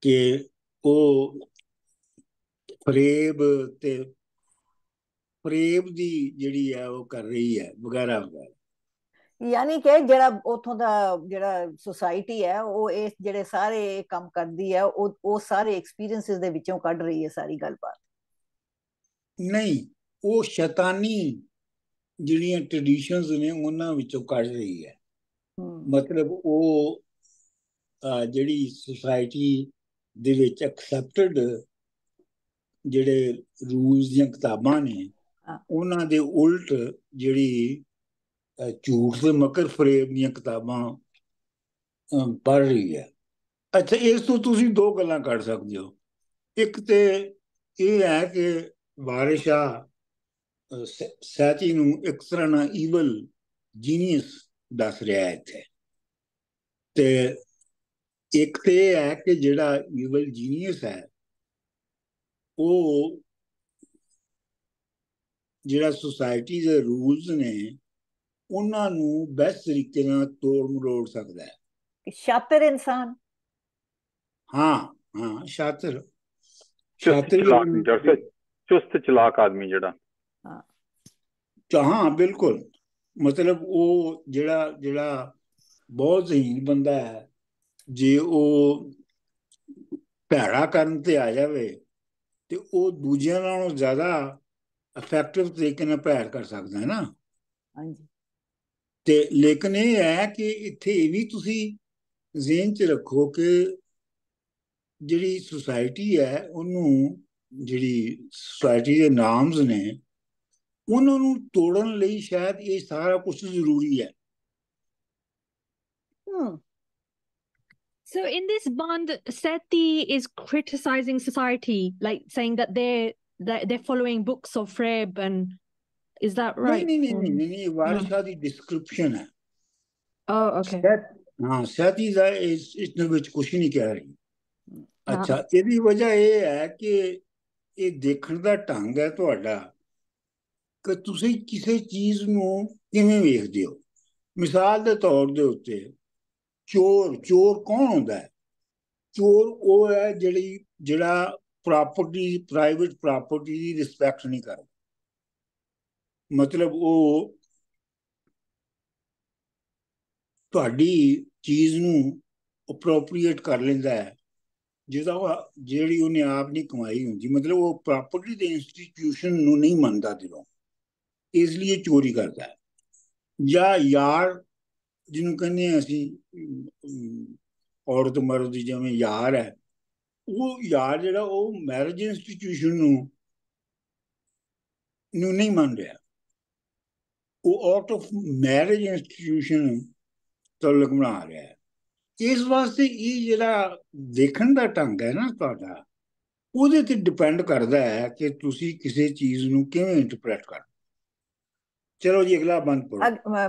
ਕਿ ਉਹ ਫਰੇਬ ਤੇ ਫਰੇਬ ਦੀ ਜਿਹੜੀ ਹੈ ਉਹ ਕਰ ਰਹੀ ਹੈ ਵਗੈਰਾ ਵਗੈਰਾ। ਯਾਨੀ ਕਿ ਜਿਹੜਾ ਉਥੋਂ ਦਾ ਜਿਹੜਾ ਸੋਸਾਇਟੀ ਹੈ ਉਹ ਇਹ ਜਿਹੜੇ ਸਾਰੇ ਕੰਮ ਕਰਦੀ ਹੈ ਉਹ ਉਹ ਸਾਰੇ ਐਕਸਪੀਰੀਐਂਸਸ ਦੇ ਵਿੱਚੋਂ ਕੱਢ ਰਹੀ ਹੈ ਸਾਰੀ ਗੱਲਬਾਤ। ਨਹੀਂ ਉਹ ਸ਼ੈਤਾਨੀ ਜਿਹੜੀਆਂ ਟ੍ਰੈਡੀਸ਼ਨਸ ਨੇ ਉਹਨਾਂ ਵਿੱਚੋਂ ਕੱਢ ਰਹੀ ਹੈ। ਮਤਲਬ ਉਹ ਜਿਹੜੀ ਸੋਸਾਇਟੀ ਦੇ ਵਿੱਚ ਐਕਸੈਪਟਡ ਜਿਹੜੇ ਰੂਲਸ ਦੀਆਂ ਕਿਤਾਬਾਂ ਨੇ ਉਹਨਾਂ ਦੇ ਉਲਟ ਜਿਹੜੀ ਝੂਠ ਤੇ ਮਕਰ ਫਰੇਬ ਦੀਆਂ ਕਿਤਾਬਾਂ ਪੜ੍ਹ ਰਹੀ ਹੈ। ਅੱਛਾ ਇਸ ਤੋਂ ਤੁਸੀਂ ਦੋ ਗੱਲਾਂ ਕੱਢ ਸਕਦੇ ਹੋ। ਇੱਕ ਤੇ ਇਹ ਹੈ ਕਿ ਵਾਰਿਸ਼ਾ ਸੈਤੀ ਨੂੰ ਇੱਕ ਤਰ੍ਹਾਂ ਨਾਲ ਈਵਲ ਜੀਨੀਅਸ ਦੱਸ ਰਿਹਾ ਹੈ ਇੱਥੇ। ਤੇ ਇੱਕ ਤੇ ਹੈ ਕਿ ਜਿਹੜਾ ਈਵਲ ਜੀਨੀਅਸ ਹੈ ਉਹ ਜਿਹੜਾ ਸੁਸਾਇਟੀ ਦੇ ਰੂਲਸ ਨੇ ਉਹਨਾਂ ਨੂੰ ਬੈਸਟ ਤਰੀਕੇ ਨਾਲ ਤੋੜ ਮਰੋੜ ਸਕਦਾ ਹੈ। ਸ਼ਾਤਰ ਇਨਸਾਨ। ਹਾਂ ਹਾਂ ਸ਼ਾਤਰ। ਸ਼ਾਤਰ ਚੁਸਤ ਚਲਾਕ ਆਦਮੀ ਜਿਹੜਾ। ਹਾਂ ਬਿਲਕੁਲ। ਮਤਲਬ ਉਹ ਜਿਹੜਾ ਜਿਹੜਾ ਬਹੁਤ ਜ਼ਹੀਨ ਬੰਦਾ ਹੈ ਜੇ ਉਹ ਭੈੜਾ ਕਰਨ ਤੇ ਆ ਜਾਵੇ ਤੇ ਉਹ ਦੂਜਿਆਂ ਨਾਲੋਂ ਜ਼ਿਆਦਾ ਇਫੈਕਟਿਵ ਤਰੀਕੇ ਨਾਲ ਭੈੜ ਕਰ ਸਕਦਾ ਹੈ ਨਾ। ਹਾਂਜੀ। ਤੇ ਲੇਕਿਨ ਇਹ ਹੈ ਕਿ ਇੱਥੇ ਇਹ ਵੀ ਤੁਸੀਂ ਜ਼ਿਹਨ 'ਚ ਰੱਖੋ ਕਿ ਜਿਹੜੀ ਸੁਸਾਇਟੀ ਹੈ ਉਹਨੂੰ ਜਿਹੜੀ ਸੁਸਾਇਟੀ ਦੇ ਨਾਮਸ ਨੇ ਉਹਨਾਂ ਨੂੰ ਤੋੜਨ ਲਈ ਸ਼ਾਇਦ ਇਹ ਸਾਰਾ ਕੁਝ ਜ਼ਰੂਰੀ ਹੈ Hmm. So in this bond, Seti is criticizing society, like saying that they're that they're following books of Freb, and is that right? ਨਹੀਂ ਨਹੀਂ ਨਹੀਂ ਨਹੀਂ ਵਾਰਸ਼ਾ ਦੀ ਡਿਸਕ੍ਰਿਪਸ਼ਨ ਹੈ Oh, okay. ਹਾਂ ਸਾਥੀ ਦਾ ਇਸ ਇਸ ਦੇ ਵਿੱਚ ਕੁਝ ਨਹੀਂ ਕਹਿ ਰਹੀ ਅੱਛਾ ਇਹਦੀ ਵਜ੍ਹਾ ਇਹ ਹੈ ਕਿ ਇਹ ਦੇਖਣ ਦਾ ਢੰਗ ਹੈ ਤੁਹਾਡਾ ਕਿ ਤੁਸੀਂ ਕਿਸੇ ਚੀਜ਼ ਨੂੰ ਕਿਵੇਂ ਵੇਖਦੇ ਹੋ? ਮਿਸਾਲ ਦੇ ਤੌਰ ਦੇ ਉੱਤੇ ਚੋਰ ਚੋਰ ਕੌਣ ਹੁੰਦਾ ਹੈ? ਚੋਰ ਉਹ ਹੈ ਜਿਹੜੀ, ਜਿਹੜਾ ਪ੍ਰਾਪਰਟੀ ਪ੍ਰਾਈਵੇਟ ਪ੍ਰਾਪਰਟੀ ਦੀ ਰਿਸਪੈਕਟ ਨਹੀਂ ਕਰਦਾ। ਮਤਲਬ ਉਹ ਤੁਹਾਡੀ ਚੀਜ਼ ਨੂੰ ਅਪਰੋਪਰੀਏਟ ਕਰ ਲੈਂਦਾ ਹੈ, ਜਿਹਦਾ ਜਿਹੜੀ ਉਹਨੇ ਆਪ ਨਹੀਂ ਕਮਾਈ ਹੁੰਦੀ। ਮਤਲਬ ਉਹ ਪ੍ਰਾਪਰਟੀ ਦੇ ਇੰਸਟੀਟਿਊਸ਼ਨ ਨੂੰ ਨਹੀਂ ਮੰਨਦਾ ਦਿਲੋਂ। ਇਸ ਲਈ ਚੋਰੀ ਕਰਦਾ ਹੈ। ਜਾਂ ਯਾਰ, ਜਿਹਨੂੰ ਕਹਿੰਦੇ ਆ ਅਸੀਂ ਔਰਤ ਮਰਦ ਦੀ ਜਿਵੇਂ ਯਾਰ ਹੈ, ਉਹ ਯਾਰ ਜਿਹੜਾ ਉਹ ਮੈਰਿਜ ਇੰਸਟੀਟਿਊਸ਼ਨ ਨੂੰ ਨੂੰ ਨਹੀਂ ਮੰਨ ਰਿਹਾ। ਉਹ ਆਊਟ ਆਫ ਮੈਰਿਜ ਇੰਸਟੀਟਿਊਸ਼ਨ ਤੋਂ ਬਣਾ ਰਿਹਾ ਹੈ। ਇਸ ਵਾਸਤੇ ਇਹ ਜਿਹੜਾ ਦੇਖਣ ਦਾ ਢੰਗ ਹੈ ਨਾ ਤੁਹਾਡਾ, ਉਹਦੇ ਤੇ ਡਿਪੈਂਡ ਕਰਦਾ ਹੈ ਕਿ ਤੁਸੀਂ ਕਿਸੇ ਚੀਜ਼ ਨੂੰ ਕਿਵੇਂ ਇੰਟਰਪ੍ਰੀਟ ਕਰ ਚਲੋ ਜੀ ਅਗਲਾ ਬੰਦ ਪੜੋ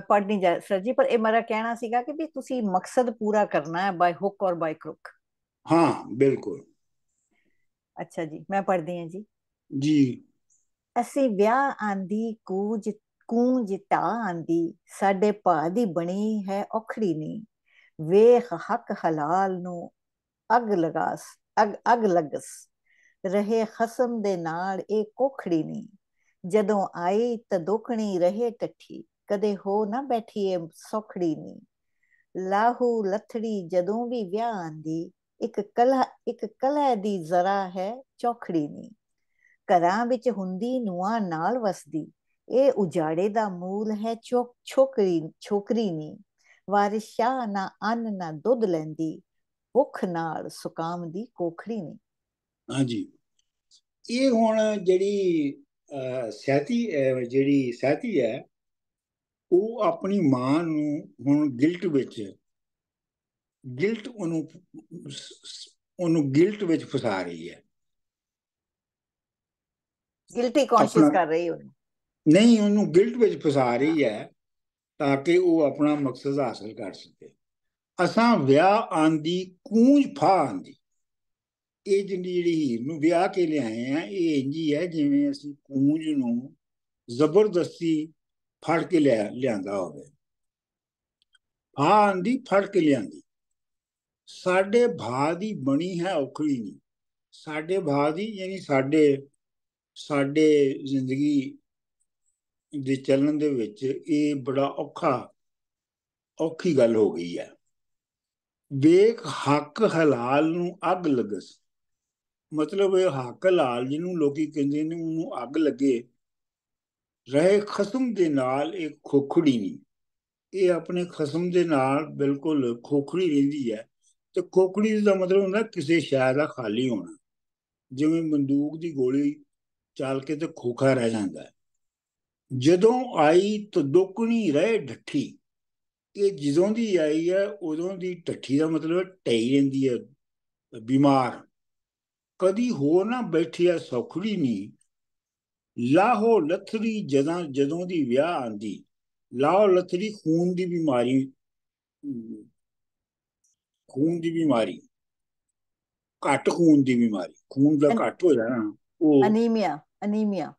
ਪੜਨੀ ਜਾ ਸਰ ਜੀ ਪਰ ਇਹ ਮੇਰਾ ਕਹਿਣਾ ਸੀਗਾ ਕਿ ਵੀ ਤੁਸੀਂ ਮਕਸਦ ਪੂਰਾ ਕਰਨਾ ਹੈ ਬਾਈ ਹੁੱਕ ਔਰ ਬਾਈ ਕਰੁਕ ਹਾਂ ਬਿਲਕੁਲ। ਅੱਛਾ ਜੀ ਮੈਂ ਪੜਦੀ ਹਾਂ ਜੀ। ਜੀ। ਅਸੀਂ ਵਿਆਹ ਆਂਦੀ ਕੂਜ ਕੂੰਜ ਤਾ ਆਂਦੀ ਸਾਡੇ ਭਾ ਦੀ ਬਣੀ ਹੈ ਔਖੜੀ ਨਹੀਂ ਵੇਖ ਹੱਕ ਹਲਾਲ ਨੂੰ ਅਗ ਲਗਾਸ ਅਗ ਅਗ ਲਗਸ। ਰਹੇ ਖਸਮ ਦੇ ਨਾਲ ਇਹ ਕੋਖੜੀ ਨਹੀਂ ਜਦੋਂ ਆਈ ਤਾਂ ਦੁਖਣੀ ਰਹੇ ਟੱਠੀ ਕਦੇ ਹੋ ਨਾ ਬੈਠੀ ਏ ਸੌਖੜੀ ਲਾਹੂ ਲਥੜੀ ਜਦੋਂ ਵੀ ਵਿਆਹ ਆਂਦੀ, ਇੱਕ ਕਲਾ ਇੱਕ ਕਲਾ ਦੀ ਜ਼ਰਾ ਹੈ ਚੌਖੜੀ ਨਹੀਂ ਘਰਾਂ ਵਿੱਚ ਹੁੰਦੀ ਨੂਆ ਨਾਲ ਵਸਦੀ, ਇਹ ਉਜਾੜੇ ਦਾ ਮੂਲ ਹੈ ਚੋਕ, ਛੋਕਰੀ ਛੋਕਰੀ ਨਹੀਂ ਵਾਰਿਸ਼ਾ ਨਾ ਅੰਨ ਨਾ ਦੁੱਧ ਲੈਂਦੀ, ਭੁੱਖ ਨਾਲ ਸੁਕਾਮ ਦੀ ਕੋਖੜੀ ਨੀ। ਹਾਂਜੀ। ਇਹ ਹੁਣ ਜਿਹੜੀ ਸਹਿਤੀ ਜਿਹੜੀ ਸਹਿਤੀ ਹੈ ਉਹ ਆਪਣੀ ਮਾਂ ਨੂੰ ਹੁਣ ਗਿਲਟ ਵਿੱਚ ਗਿਲਟ ਉਹਨੂੰ ਉਹਨੂੰ ਗਿਲਟ ਵਿੱਚ ਫਸਾ ਰਹੀ ਹੈ। ਗਿਲਟੀ ਕੌਨਸ਼ੀਅਸ ਕਰ ਰਹੀ ਉਹਨੂੰ। ਨਹੀਂ ਉਹਨੂੰ ਗਿਲਟ ਵਿੱਚ ਫਸਾ ਰਹੀ ਹੈ। ਤਾਂ ਕਿ ਉਹ ਆਪਣਾ ਮਕਸਦ ਹਾਸਲ ਕਰ ਸਕੇ। ਅਸਾਂ ਵਿਆਹ ਆਂਦੀ ਕੂੰਜ ਫਾ ਆਂਦੀ। ਇਹ ਜਿਹੜੀ ਹੀਰ ਨੂੰ ਵਿਆਹ ਕੇ ਲਿਆਏ ਆ, ਇਹ ਇੰਜੀ ਹੈ ਜਿਵੇਂ ਅਸੀਂ ਕੂੰਜ ਨੂੰ ਜ਼ਬਰਦਸਤੀ ਫੜ ਕੇ ਲਿਆ, ਲਿਆਂਦਾ ਹੋਵੇ। ਫਾ ਆਂਦੀ, ਫੜ ਕੇ ਲਿਆਂਦੀ। ਸਾਡੇ ਭਾ ਦੀ ਬਣੀ ਹੈ ਔਖੜੀ ਨਹੀਂ। ਸਾਡੇ ਭਾ ਦੀ ਯਾਨੀ ਸਾਡੇ ਸਾਡੇ ਜ਼ਿੰਦਗੀ ਦੇ ਚੱਲਣ ਦੇ ਵਿੱਚ ਇਹ ਬੜਾ ਔਖਾ, ਔਖੀ ਗੱਲ ਹੋ ਗਈ ਹੈ। ਵੇਖ ਹੱਕ ਹਲਾਲ ਨੂੰ ਅੱਗ ਲੱਗਸ। ਮਤਲਬ ਇਹ ਹੱਕ ਹਲਾਲ ਜਿਹਨੂੰ ਲੋਕੀ ਕਹਿੰਦੇ ਨੇ, ਉਹਨੂੰ ਅੱਗ ਲੱਗੇ, ਰਹੇ ਖਸਮ ਦੇ ਨਾਲ ਇੱਕ ਖੋਖੜੀ ਨਹੀਂ। ਇਹ ਆਪਣੇ ਖਸਮ ਦੇ ਨਾਲ ਬਿਲਕੁਲ ਖੋਖੜੀ ਰਹਿੰਦੀ ਹੈ। ਤੇ ਖੋਖੜੀ ਦਾ ਮਤਲਬ ਹੁੰਦਾ ਕਿਸੇ ਸ਼ੈ ਦਾ ਖਾਲੀ ਹੋਣਾ। ਜਿਵੇਂ ਬੰਦੂਕ ਦੀ ਗੋਲੀ ਚਾਲ ਕੇ ਤੇ ਖੋਖਾ ਰਹਿ ਜਾਂਦਾ ਜਦੋਂ ਆਈ ਤਾਂ ਦੁੱਕਣੀ ਰਹੇ ਢੱਠੀ ਇਹ ਜਦੋਂ ਦੀ ਆਈ ਹੈ, ਉਦੋਂ ਦੀ ਢੱਠੀ ਦਾ ਮਤਲਬ ਟਈ ਰਹਿੰਦੀ ਹੈ, ਬਿਮਾਰ। ਕਦੀ ਹੋ ਨਾ ਬੈਠੀ ਹੈ ਸੌਖੜੀ ਨਹੀਂ ਲਾਹੋ ਲੱਥੜੀ ਜਦੋਂ ਜਦੋਂ ਦੀ ਵਿਆਹ ਆਂਦੀ ਲਾਹੋ ਲੱਥੜੀ ਖੂਨ ਦੀ ਬਿਮਾਰੀ ਖੂਨ ਦੀ ਬਿਮਾਰੀ ਘੱਟ ਖੂਨ ਦੀ ਬਿਮਾਰੀ ਖੂਨ ਦਾ ਘੱਟ ਹੋ ਜਾਣਾ ਉਹ ਅਨੀਮੀਆ ਅਨੀਮੀਆ।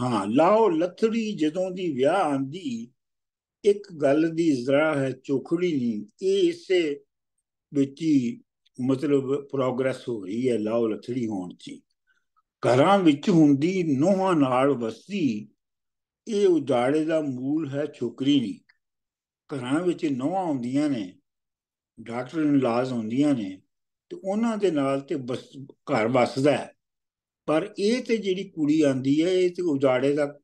ਹਾਂ ਲਾਹੋ ਲੱਥੜੀ ਜਦੋਂ ਦੀ ਵਿਆਹ ਆਂਦੀ ਇੱਕ ਗੱਲ ਦੀ ਜ਼ਰਾ ਹੈ ਚੋਖੜੀ ਨਹੀਂ ਇਹ ਇਸੇ ਵਿੱਚ ਹੀ ਮਤਲਬ ਪ੍ਰੋਗਰੈਸ ਹੋ ਰਹੀ ਹੈ ਲਾਹੋ ਲੱਥੜੀ ਹੋਣ ਚ ਘਰਾਂ ਵਿੱਚ ਹੁੰਦੀ ਨੋਹਾਂ ਨਾਲ ਵਸਦੀ, ਇਹ ਉਜਾੜੇ ਦਾ ਮੂਲ ਹੈ ਛੋਕਰੀ ਨਹੀਂ ਘਰਾਂ ਵਿੱਚ ਨੋਹਾਂ ਆਉਂਦੀਆਂ ਨੇ, ਡਾਕਟਰ ਇਲਾਜ ਹੁੰਦੀਆਂ ਨੇ, ਤੇ ਉਹਨਾਂ ਦੇ ਨਾਲ ਤੇ ਬਸ ਘਰ ਵਸਦਾ ਹੈ। ਪਰ ਇਹ ਤੇ ਜਿਹੜੀ ਕੁੜੀ ਆਂਦੀ ਹੈ, ਇਹ ਤੇ ਉਜਾੜੇ ਦਾ,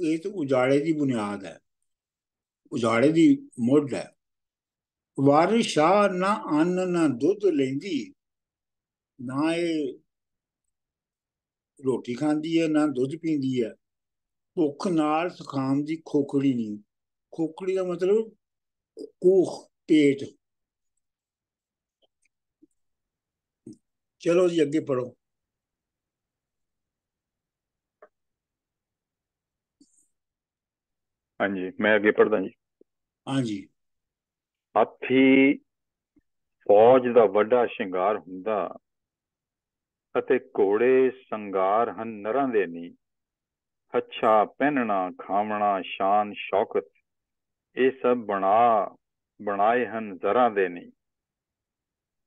ਇਹ ਤੇ ਉਜਾੜੇ ਦੀ ਬੁਨਿਆਦ ਹੈ। ਉਜਾੜੇ ਦੀ ਮੁੱਢ ਹੈ। ਵਾਰਿਸ ਨਾ ਅੰਨ ਨਾ ਦੁੱਧ ਲੈਂਦੀ ਨਾ ਇਹ ਰੋਟੀ ਖਾਂਦੀ ਹੈ ਨਾ ਦੁੱਧ ਪੀਂਦੀ ਹੈ। ਭੁੱਖ ਨਾਲ ਸਖਾਮ ਦੀ ਖੋਖੜੀ ਨਹੀਂ। ਖੋਖੜੀ ਦਾ ਮਤਲਬ ਕੋਖ ਪੇਟ। ਚਲੋ ਜੀ ਅੱਗੇ ਪੜੋ ਹਾਂਜੀ ਮੈਂ ਅੱਗੇ ਪੜਦਾ ਜੀ। ਹਾਂਜੀ। ਹਾਥੀ ਫੌਜ ਦਾ ਵੱਡਾ ਸ਼ਿੰਗਾਰ ਹੁੰਦਾ ਅਤੇ ਘੋੜੇ ਸੰਗਾਰ ਹਨ, ਨਰਾਂ ਦੇ ਨੀ ਅੱਛਾ ਪਹਿਨਣਾ, ਖਾਵਣਾ, ਸ਼ਾਨ, ਸ਼ੌਕਤ, ਇਹ ਸਭ ਬਣਾ, ਬਣਾਏ ਹਨ ਜ਼ਰਾਂ ਦੇ ਨੀ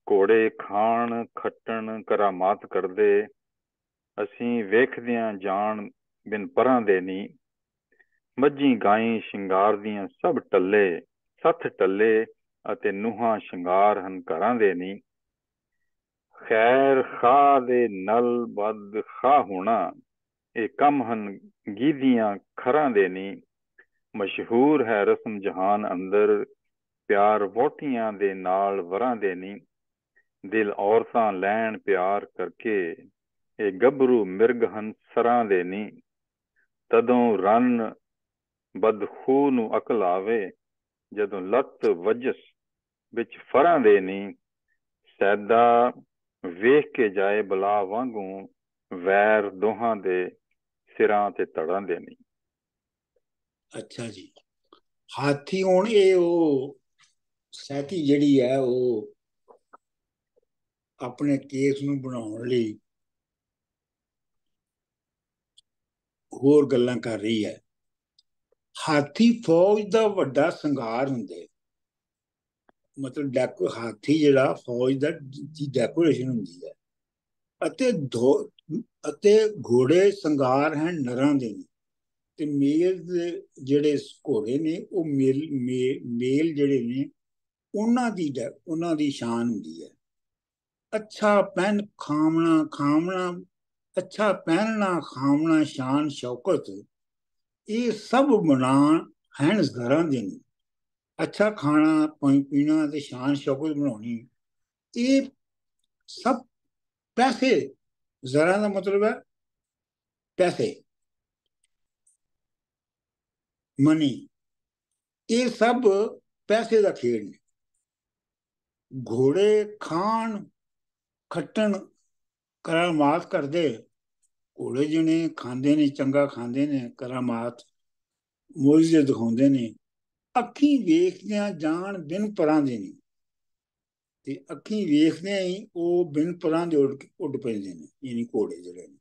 ਘੋੜੇ ਖਾਣ, ਖੱਟਣ, ਕਰਾਮਾਤ ਕਰਦੇ, ਅਸੀਂ ਵੇਖਦਿਆਂ ਜਾਣ ਬਿਨ ਪਰਾਂ ਦੇ ਨੀ ਮੱਝੀ ਗਾਈ, ਸ਼ਿੰਗਾਰ ਦੀਆਂ ਸਭ ਟੱਲੇ ਸੱਥ ਟੱਲੇ ਅਤੇ ਨੂਹਾਂ ਸ਼ਿੰਗਾਰ ਹਨ ਘਰਾਂ ਦੇ ਨੀ ਖੈਰ ਖਾ ਦੇ ਨਲ ਬਦ ਖਾ ਹੋਣਾ, ਇਹ ਕੰਮ ਹਨ ਗੀਦੀਆਂ ਖਰਾਂ ਦੇ ਨੀ ਮਸ਼ਹੂਰ ਹੈ ਰਸਮ ਜਹਾਨ ਅੰਦਰ, ਪਿਆਰ ਵੋਟੀਆਂ ਦੇ ਨਾਲ ਵਰਾਂ ਦੇ ਨੀ ਦਿਲ ਔਰਤਾਂ ਲੈਣ ਪਿਆਰ ਕਰਕੇ, ਇਹ ਗੱਭਰੂ ਮਿਰਗ ਹਨ ਸਰਾਂ ਦੇ ਨੀ ਤਦੋਂ ਰਨ ਬਦਖੂ ਨੂੰ ਅਕਲ ਆਵੇ ਜਦੋਂ ਲੱਤ ਵਜਸ ਵਿੱਚ ਫਰਾਂ ਦੇ ਨੀ, ਸੈਦਾ ਵੇਖ ਕੇ ਜਾਏ ਬਲਾ ਵਾਂਗੂ ਵੈਰ ਦੋਹਾਂ ਦੇ ਸਿਰਾਂ ਤੇ ਤੜਾਂ ਦੇ ਨੀ। ਅੱਛਾ ਜੀ। ਹਾਥੀ ਹੁਣ ਇਹ ਉਹ ਸੈਤੀ ਜਿਹੜੀ ਹੈ ਉਹ ਆਪਣੇ ਕੇਸ ਨੂੰ ਬਣਾਉਣ ਲਈ ਹੋਰ ਗੱਲਾਂ ਕਰ ਰਹੀ ਹੈ। ਹਾਥੀ ਫੌਜ ਦਾ ਵੱਡਾ ਸੰਘਾਰ ਹੁੰਦੇ। ਮਤਲਬ ਡੈਕੋ, ਹਾਥੀ ਜਿਹੜਾ ਫੌਜ ਦਾ ਦੀ ਡੈਕੋਰੇਸ਼ਨ ਹੁੰਦੀ ਹੈ। ਅਤੇ ਧੋ, ਅਤੇ ਘੋੜੇ ਸੰਘਾਰ ਹਨ ਨਰਾਂ ਦੇ। ਤੇ ਮੇਲ ਦੇ ਜਿਹੜੇ ਘੋੜੇ ਨੇ, ਉਹ ਮੇਲ ਮੇਲ ਜਿਹੜੇ ਨੇ, ਉਹਨਾਂ ਦੀ ਉਹਨਾਂ ਦੀ ਸ਼ਾਨ ਹੁੰਦੀ ਹੈ। ਅੱਛਾ ਪਹਿਨ ਖਾਮਣਾ ਖਾਮਣਾ, ਅੱਛਾ ਪਹਿਨਣਾ, ਖਾਮਣਾ ਸ਼ਾਨ ਸ਼ੌਕਤ। ਇਹ ਸਭ ਬਣਾ ਹਨ ਘਰਾਂ ਦੇ ਨੇ। ਅੱਛਾ ਖਾਣਾ, ਪਾਣੀ ਪੀਣਾ ਤੇ ਸ਼ਾਨ ਸ਼ੌਕਤ ਬਣਾਉਣੀ। ਇਹ ਸਭ ਪੈਸੇ, ਜ਼ਰਾ ਦਾ ਮਤਲਬ ਹੈ ਪੈਸੇ। ਮਨੀ। ਇਹ ਸਭ ਪੈਸੇ ਦਾ ਖੇਡ ਨੇ। ਘੋੜੇ ਖਾਣ, ਖੱਟਣ ਕਰਨ ਕਰਾਮਾਤ ਕਰਦੇ। ਘੋੜੇ ਜਿਹੜੇ ਖਾਂਦੇ ਨੇ, ਚੰਗਾ ਖਾਂਦੇ ਨੇ, ਕਰਾਮਾਤ ਮੋਜ਼ੇ ਦਿਖਾਉਂਦੇ ਨੇ। ਅੱਖੀ ਵੇਖਦਿਆਂ ਜਾਣ ਬਿਨ ਪਰਾਂ ਦੇ ਨਹੀਂ। ਤੇ ਅੱਖੀ ਵੇਖਦਿਆਂ ਹੀ ਉਹ ਬਿਨ ਪਰਾਂ ਦੇ ਉੱਡ ਉੱਡ ਪੈਂਦੇ ਨੇ, ਯਾਨੀ ਘੋੜੇ ਜਿਹੜੇ ਨੇ।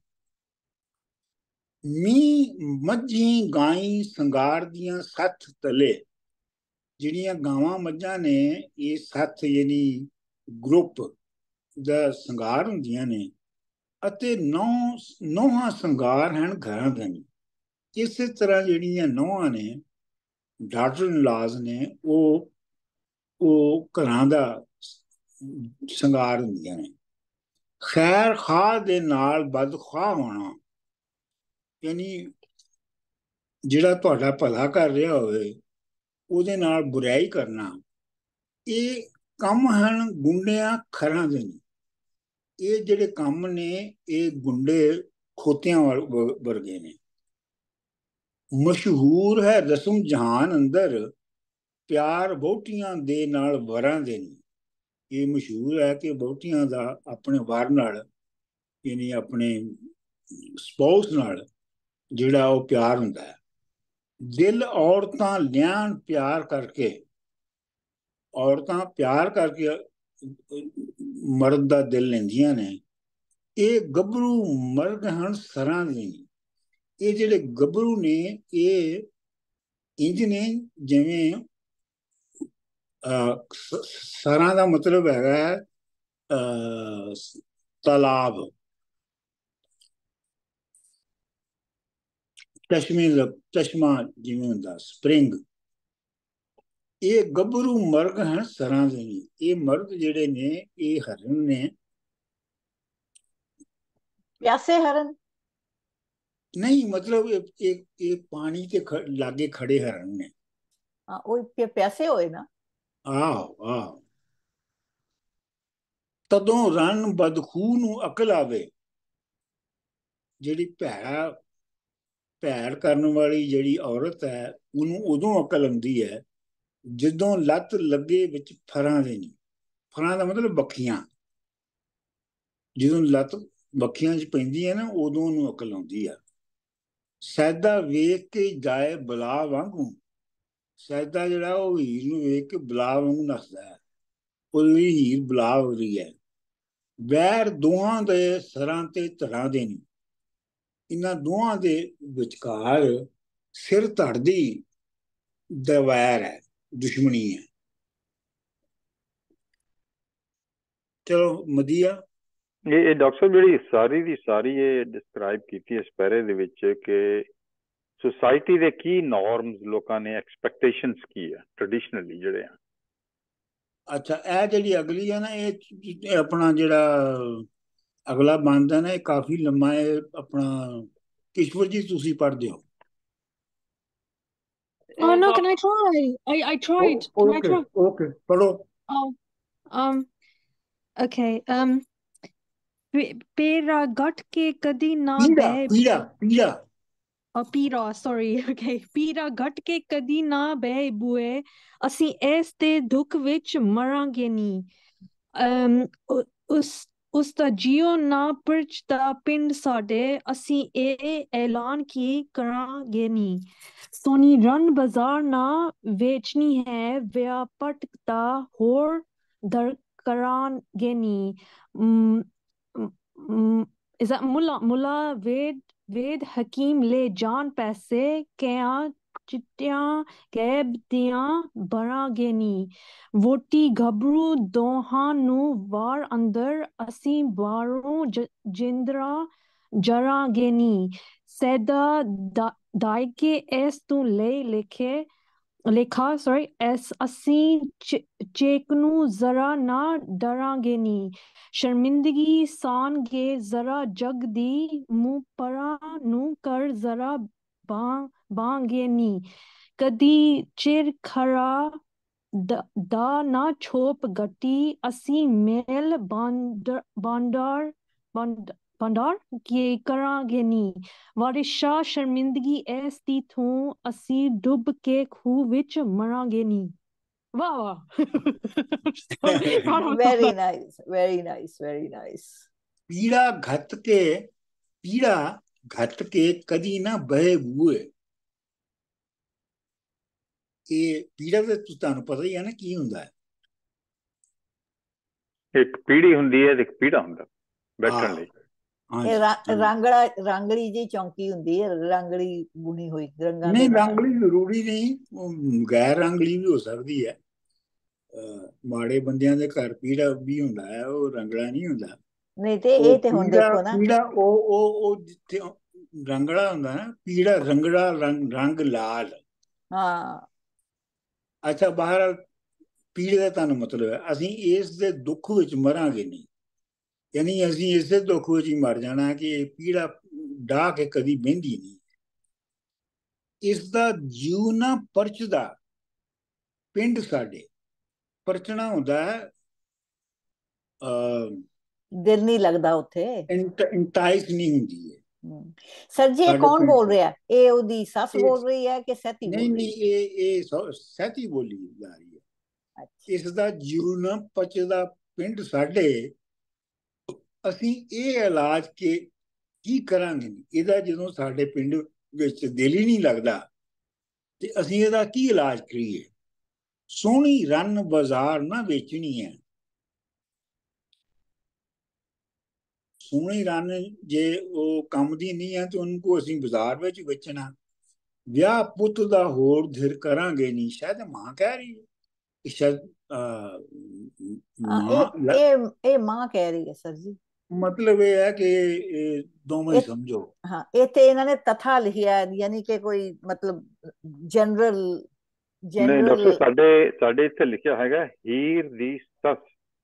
ਮੀ ਮੱਝੀ ਗਾਈ ਸੰਗਾਰ ਦੀਆਂ ਸੱਤ ਤਲੇ। ਜਿਹੜੀਆਂ ਗਾਵਾਂ ਮੱਝਾਂ ਨੇ, ਇਹ ਸੱਤ ਯਾਨੀ ਗਰੁੱਪ ਦਾ ਸੰਗਾਰ ਹੁੰਦੀਆਂ ਨੇ। ਅਤੇ ਨੌ, ਨੌਹਾਂ ਸੰਗਾਰ ਹਨ ਘਰਾਂ ਦੇ ਇਸੇ ਤਰ੍ਹਾਂ ਜਿਹੜੀਆਂ ਨੌਹਾਂ ਨੇ, ਡਾਕਟਰ ਇਲਾਜ ਨੇ, ਉਹ ਉਹ ਘਰਾਂ ਦਾ ਸੰਗਾਰ ਹੁੰਦੀਆਂ ਨੇ। ਖੈਰ ਖਾ ਦੇ ਨਾਲ ਬਦਖਾ ਹੋਣਾ ਯਾਨੀ ਜਿਹੜਾ ਤੁਹਾਡਾ ਭਲਾ ਕਰ ਰਿਹਾ ਹੋਵੇ, ਉਹਦੇ ਨਾਲ ਬੁਰਾਈ ਕਰਨਾ, ਇਹ ਕੰਮ ਹਨ ਗੁੰਡਿਆਂ ਖਰਾਂ ਦੇ ਨੇ ਇਹ ਜਿਹੜੇ ਕੰਮ ਨੇ, ਇਹ ਗੁੰਡੇ ਖੋਤਿਆਂ ਵਰਗੇ ਨੇ। ਮਸ਼ਹੂਰ ਹੈ ਰਸਮ ਜਹਾਨ ਅੰਦਰ, ਪਿਆਰ ਬਹੁਟੀਆਂ ਦੇ ਨਾਲ ਵਰਾਂ ਦੇ ਨੇ। ਇਹ ਮਸ਼ਹੂਰ ਹੈ ਕਿ ਬਹੁਟੀਆਂ ਦਾ ਆਪਣੇ ਵਰ ਨਾਲ, ਯਾਨੀ ਆਪਣੇ ਸਪਾਊਸ ਨਾਲ ਜਿਹੜਾ ਉਹ ਪਿਆਰ ਹੁੰਦਾ ਹੈ। ਦਿਲ ਔਰਤਾਂ ਲਿਆਣ ਪਿਆਰ ਕਰਕੇ, ਔਰਤਾਂ ਪਿਆਰ ਕਰਕੇ ਮਰਦ ਦਾ ਦਿਲ ਲੈਂਦੀਆਂ ਨੇ, ਇਹ ਗੱਭਰੂ ਮਰਦ ਹਨ ਸਰਾਂ ਦੇ। ਇਹ ਜਿਹੜੇ ਗੱਭਰੂ ਨੇ, ਇਹ ਇੰਜ ਨੇ ਜਿਵੇਂ ਸਰਾਂ ਦਾ ਮਤਲਬ ਹੈਗਾ ਤਲਾਬ। ਚਸ਼ਮੇ ਦਾ ਚਸ਼ਮਾ ਜਿਵੇਂ ਹੁੰਦਾ, ਸਪ੍ਰਿੰਗ। ਇਹ ਗੱਭਰੂ ਮਰਗ ਹਨ ਸਰਾਂ ਦੇ ਇਹ ਮਰਦ ਜਿਹੜੇ ਨੇ ਇਹ ਹਰਨ ਨੇ। ਪਿਆਸੇ ਹਰਨ? ਨਹੀਂ ਮਤਲਬ ਇਹ ਇਹ ਪਾਣੀ ਤੇ ਲਾਗੇ ਖੜੇ ਹਰਨ ਨੇ। ਹਾਂ ਉਹ ਪਿਆਸੇ ਹੋਏ ਨਾ। ਆਹ ਆਹ। ਤਦੋਂ ਰਨ ਬਦਖੂ ਨੂੰ ਅਕਲ ਆਵੇ। ਜਿਹੜੀ ਭੈੜਾ ਭੈੜ ਕਰਨ ਵਾਲੀ ਜਿਹੜੀ ਔਰਤ ਹੈ ਉਹਨੂੰ ਉਦੋਂ ਅਕਲ ਆਉਂਦੀ ਹੈ ਜਦੋਂ ਲੱਤ ਲੱਗੇ ਵਿੱਚ ਫਰਾਂ ਦੇ ਨਹੀਂ। ਫਰਾਂ ਦਾ ਮਤਲਬ ਬੱਖੀਆਂ ਜਦੋਂ ਲੱਤ ਬੱਖੀਆਂ 'ਚ ਪੈਂਦੀ ਹੈ ਨਾ, ਉਦੋਂ ਉਹਨੂੰ ਅਕਲ ਆਉਂਦੀ ਆ। ਸੈਦਾ ਵੇਖ ਕੇ ਜਾਏ ਬਲਾ ਵਾਂਗੂ, ਸੈਦਾ ਜਿਹੜਾ ਉਹ ਹੀਰ ਨੂੰ ਵੇਖ ਕੇ ਬਲਾ ਵਾਂਗੂ ਨੱਸਦਾ ਹੈ। ਉਹਦੀ ਹੀਰ ਬਲਾ ਹੋ ਰਹੀ ਹੈ। ਵੈਰ ਦੋਹਾਂ ਦੇ ਸਰਾਂ ਤੇ ਧਰਾਂ ਦੇ ਨਹੀਂ। ਇਹਨਾਂ ਦੋਹਾਂ ਦੇ ਵਿਚਕਾਰ ਸਿਰ ਧੜਦੀ ਦਵੈਰ ਹੈ। ਦੁਸ਼ਮਣੀ ਹੈ। ਚਲੋ ਮਦੀਆ ਇਹ ਇਹ ਡਾਕਟਰ ਜਿਹੜੀ ਸਾਰੀ ਦੀ ਸਾਰੀ ਇਹ ਡਿਸਕ੍ਰਾਈਬ ਕੀਤੀ ਇਸ ਪੈਰੇ ਦੇ ਵਿੱਚ ਕਿ ਸੋਸਾਇਟੀ ਦੇ ਕੀ ਨਾਰਮਸ ਲੋਕਾਂ ਨੇ ਐਕਸਪੈਕਟੇਸ਼ਨਸ ਕੀ ਆ ਟ੍ਰੈਡੀਸ਼ਨਲੀ ਜਿਹੜੇ ਆ। ਅੱਛਾ ਇਹ ਜਿਹੜੀ ਅਗਲੀ ਹੈ ਨਾ ਇਹ ਆਪਣਾ ਜਿਹੜਾ ਅਗਲਾ ਬੰਦ ਹੈ ਨਾ ਇਹ ਕਾਫੀ ਲੰਮਾ ਹੈ ਆਪਣਾ ਕਿਸ਼ਵਰ ਜੀ ਤੁਸੀਂ ਪੜ੍ਹਦੇ ਹੋ। Oh no, can I try? I I tried. Can I try? Okay, ਪੜੋ Oh, um, okay. Um, ਪੇਰਾ ਗੱਟ ਕੇ ਕਦੀ ਨਾ ਪੀੜਾ ਬਹਿ ਪੀੜਾ ਪੀੜਾ ਅ ਪੀਰਾ ਸੌਰੀ ਓਕੇ ਪੀਰਾ ਘਟ ਕੇ ਕਦੀ ਨਾ ਬਹਿ ਬੂਏ ਅਸੀਂ ਇਸ ਤੇ ਦੁੱਖ ਵਿੱਚ ਮਰਾਂਗੇ ਨਹੀਂ ਅਮ ਉਸ ਉਸ ਦਾ ਜਿਉ ਨਾ ਪਰਚਦਾ ਪਿੰਡ ਸਾਡੇ, ਅਸੀਂ ਇਹ ਐਲਾਨ ਕੀ ਕਰਾਂਗੇ ਨਹੀਂ ਸੋਨੀ ਰਨ ਬਾਜ਼ਾਰ ਨਾ ਵੇਚਣੀ ਹੈ ਵਿਆਪਟ ਦਾ ਹੋਰ ਦਰ ਕਰਾਂਗੇ ਨਹੀਂ is that mulla mulla ved ਵੇਦ ਹਕੀਮ ਲੈ ਜਾਣ ਪੈਸੇ, ਕਿਆ ਚਿੱਟਿਆਂ ਕੈਬ ਦੀਆਂ ਬਰਾਂਗੇ ਵੋਟੀ ਗੱਭਰੂ ਦੋਹਾਂ ਨੂੰ ਵਾਰ ਅੰਦਰ ਅਸੀਂ ਬਾਹਰੋਂ ਜਿੰਦਰਾ ਜਰਾਂਗੇ ਸੈਦਾ ਦਾਇਕੇ ਇਸ ਤੋਂ ਲੈ ਲਿਖੇ, ਲਿਖਾ ਸੌਰੀ ਐਸ ਅਸੀਂ ਚੇਕ ਨੂੰ ਜ਼ਰਾ ਨਾ ਡਰਾਂਗੇ ਨੀ ਸ਼ਰਮਿੰਦਗੀ ਸਾਨਗੇ ਜ਼ਰਾ ਜਗ ਦੀ, ਮੂੰਹ ਪਰਾਂ ਨੂੰ ਕਰ ਜ਼ਰਾ ਬਾਂਗੇ ਨੀ ਕਦੀ ਚਿਰ ਖਰਾ ਦਾ ਨਾ ਛੋਪ ਗਟੀ ਅਸੀਂ ਮੇਲ ਬਾਂਡਰ ਭੰਡਾਰ ਕੀ ਕਰਾਂਗੇ ਨੀ ਵਾਰਿਸ਼ਾ ਸ਼ਰਮਿੰਦਗੀ ਐਸ ਦੀ ਥੂ ਅਸੀਂ ਡੁੱਬ ਕੇ ਖੂਹ ਵਿੱਚ ਮਰਾਂਗੇ ਨੀ ਵਾਹ ਵਾਹ very nice very nice very nice ਪੀੜਾ ਘਟ ਕੇ ਪੀੜਾ ਘਟ ਕੇ ਕਦੀ ਨਾ ਬਹਿ ਬੂਏ ਇਹ ਪੀੜਾ ਤੇ ਤੁਹਾਨੂੰ ਪਤਾ ਹੀ ਹੈ ਨਾ ਕੀ ਹੁੰਦਾ ਹੈ। ਇੱਕ ਪੀੜੀ ਹੁੰਦੀ ਹੈ ਤੇ ਇੱਕ ਪੀੜਾ ਹੁੰਦਾ ਬੈਠਣ ਲਈ। ਇਹ ਰੰਗੜਾ ਰੰਗੜੀ ਜੀ ਚੌਂਕੀ ਹੁੰਦੀ ਹੈ ਰੰਗੜੀ ਬੁਣੀ ਹੋਈ ਰੰਗਾਂ ਨਹੀਂ ਰੰਗੜੀ ਜ਼ਰੂਰੀ ਨਹੀਂ ਗੈਰ ਰੰਗੜੀ ਵੀ ਹੋ ਸਕਦੀ ਹੈ। ਮਾੜੇ ਬੰਦਿਆਂ ਦੇ ਘਰ ਪੀੜਾ ਵੀ ਹੁੰਦਾ ਹੈ ਉਹ ਰੰਗੜਾ ਨਹੀਂ ਹੁੰਦਾ। ਨਹੀਂ ਤੇ ਇਹ ਤੇ ਹੁਣ ਦੇਖੋ ਨਾ। ਪੀੜਾ ਉਹ ਉਹ ਉਹ ਜਿੱਥੇ ਰੰਗੜਾ ਹੁੰਦਾ ਨਾ ਪੀੜਾ ਰੰਗੜਾ ਰੰਗ ਰੰਗ ਲਾਲ। ਹਾਂ। ਅੱਛਾ ਬਾਹਰ ਪੀੜੇ ਦਾ ਤੁਹਾਨੂੰ ਮਤਲਬ ਹੈ ਅਸੀਂ ਇਸ ਦੇ ਦੁੱਖ ਵਿੱਚ ਮਰਾਂਗੇ ਨਹੀਂ। ਯਾਨੀ ਅਸੀਂ ਇਸੇ ਦੁੱਖ ਵਿੱਚ ਹੀ ਮਰ ਜਾਣਾ ਕਿ ਇਹ ਪੀੜਾ ਡਾ ਕੇ ਕਦੀ ਬਹਿੰਦੀ ਨਹੀਂ। ਇਸ ਦਾ ਨਾ ਪਰਚਦਾ ਪਿੰਡ ਸਾਡੇ ਪਰਚਣਾ ਹੁੰਦਾ ਹੈ ਦਿਲ ਨਹੀਂ ਲੱਗਦਾ ਉੱਥੇ। ਇੰਟਾਈਸ ਨਹੀਂ ਹੁੰਦੀ ਹੈ। ਸਰ ਜੀ ਇਹ ਕੌਣ ਬੋਲ ਰਿਹਾ? ਇਹ ਉਹਦੀ ਸੱਸ ਬੋਲ ਰਹੀ ਹੈ ਕਿ ਸਤੀ ਨਹੀਂ ਨਹੀਂ ਇਹ ਇਹ ਸਤੀ ਬੋਲੀ ਜਾ ਰਹੀ ਹੈ। ਇਸ ਦਾ ਜੀਵ ਨਾ ਪਚਦਾ ਪਿੰਡ ਸਾਡੇ ਅਸੀਂ ਇਹ ਇਲਾਜ ਕੇ ਕੀ ਕਰਾਂਗੇ? ਇਹਦਾ ਜਦੋਂ ਸਾਡੇ ਪਿੰਡ ਵਿੱਚ ਦਿਲ ਹੀ ਨਹੀਂ ਲੱਗਦਾ ਤੇ ਅਸੀਂ ਇਹਦਾ ਕੀ ਇਲਾਜ ਕਰੀਏ? ਸੋਹਣੀ ਰਨ ਬਾਜ਼ਾਰ ਨਾ ਵੇਚਣੀ ਹੈ। ਸੋਹਣੀ ਰਨ ਜੇ ਉਹ ਕੰਮ ਦੀ ਨਹੀਂ ਹੈ ਤੇ ਉਹਨੂੰ ਕੋ ਅਸੀਂ ਬਾਜ਼ਾਰ ਵਿੱਚ ਵੇਚਣਾ। ਵਿਆਹ ਪੁੱਤ ਦਾ ਹੋਰ ਧਿਰ ਕਰਾਂਗੇ ਨਹੀਂ ਸ਼ਾਇਦ ਮਾਂ ਕਹਿ ਰਹੀ ਹੈ ਸ਼ਾਇਦ ਮਾਂ ਇਹ ਇਹ ਮਾਂ ਕਹਿ ਰਹੀ ਹੈ ਸਰ ਜੀ। ਮਤਲਬ ਇਹ ਹੈ ਕਿ ਇਹ ਦੋਵੇਂ ਸਮਝੋ। ਹਾਂ ਇੱਥੇ ਇਹਨਾਂ ਨੇ ਤਥਾ ਲਿਖਿਆ ਯਾਨੀ ਕਿ ਕੋਈ ਮਤਲਬ ਜਨਰਲ ਨਹੀਂ ਡਾਕਟਰ ਸਾਡੇ ਸਾਡੇ ਇੱਥੇ ਲਿਖਿਆ ਹੈਗਾ ਹੀਰ ਦੀ ਸੱਸ।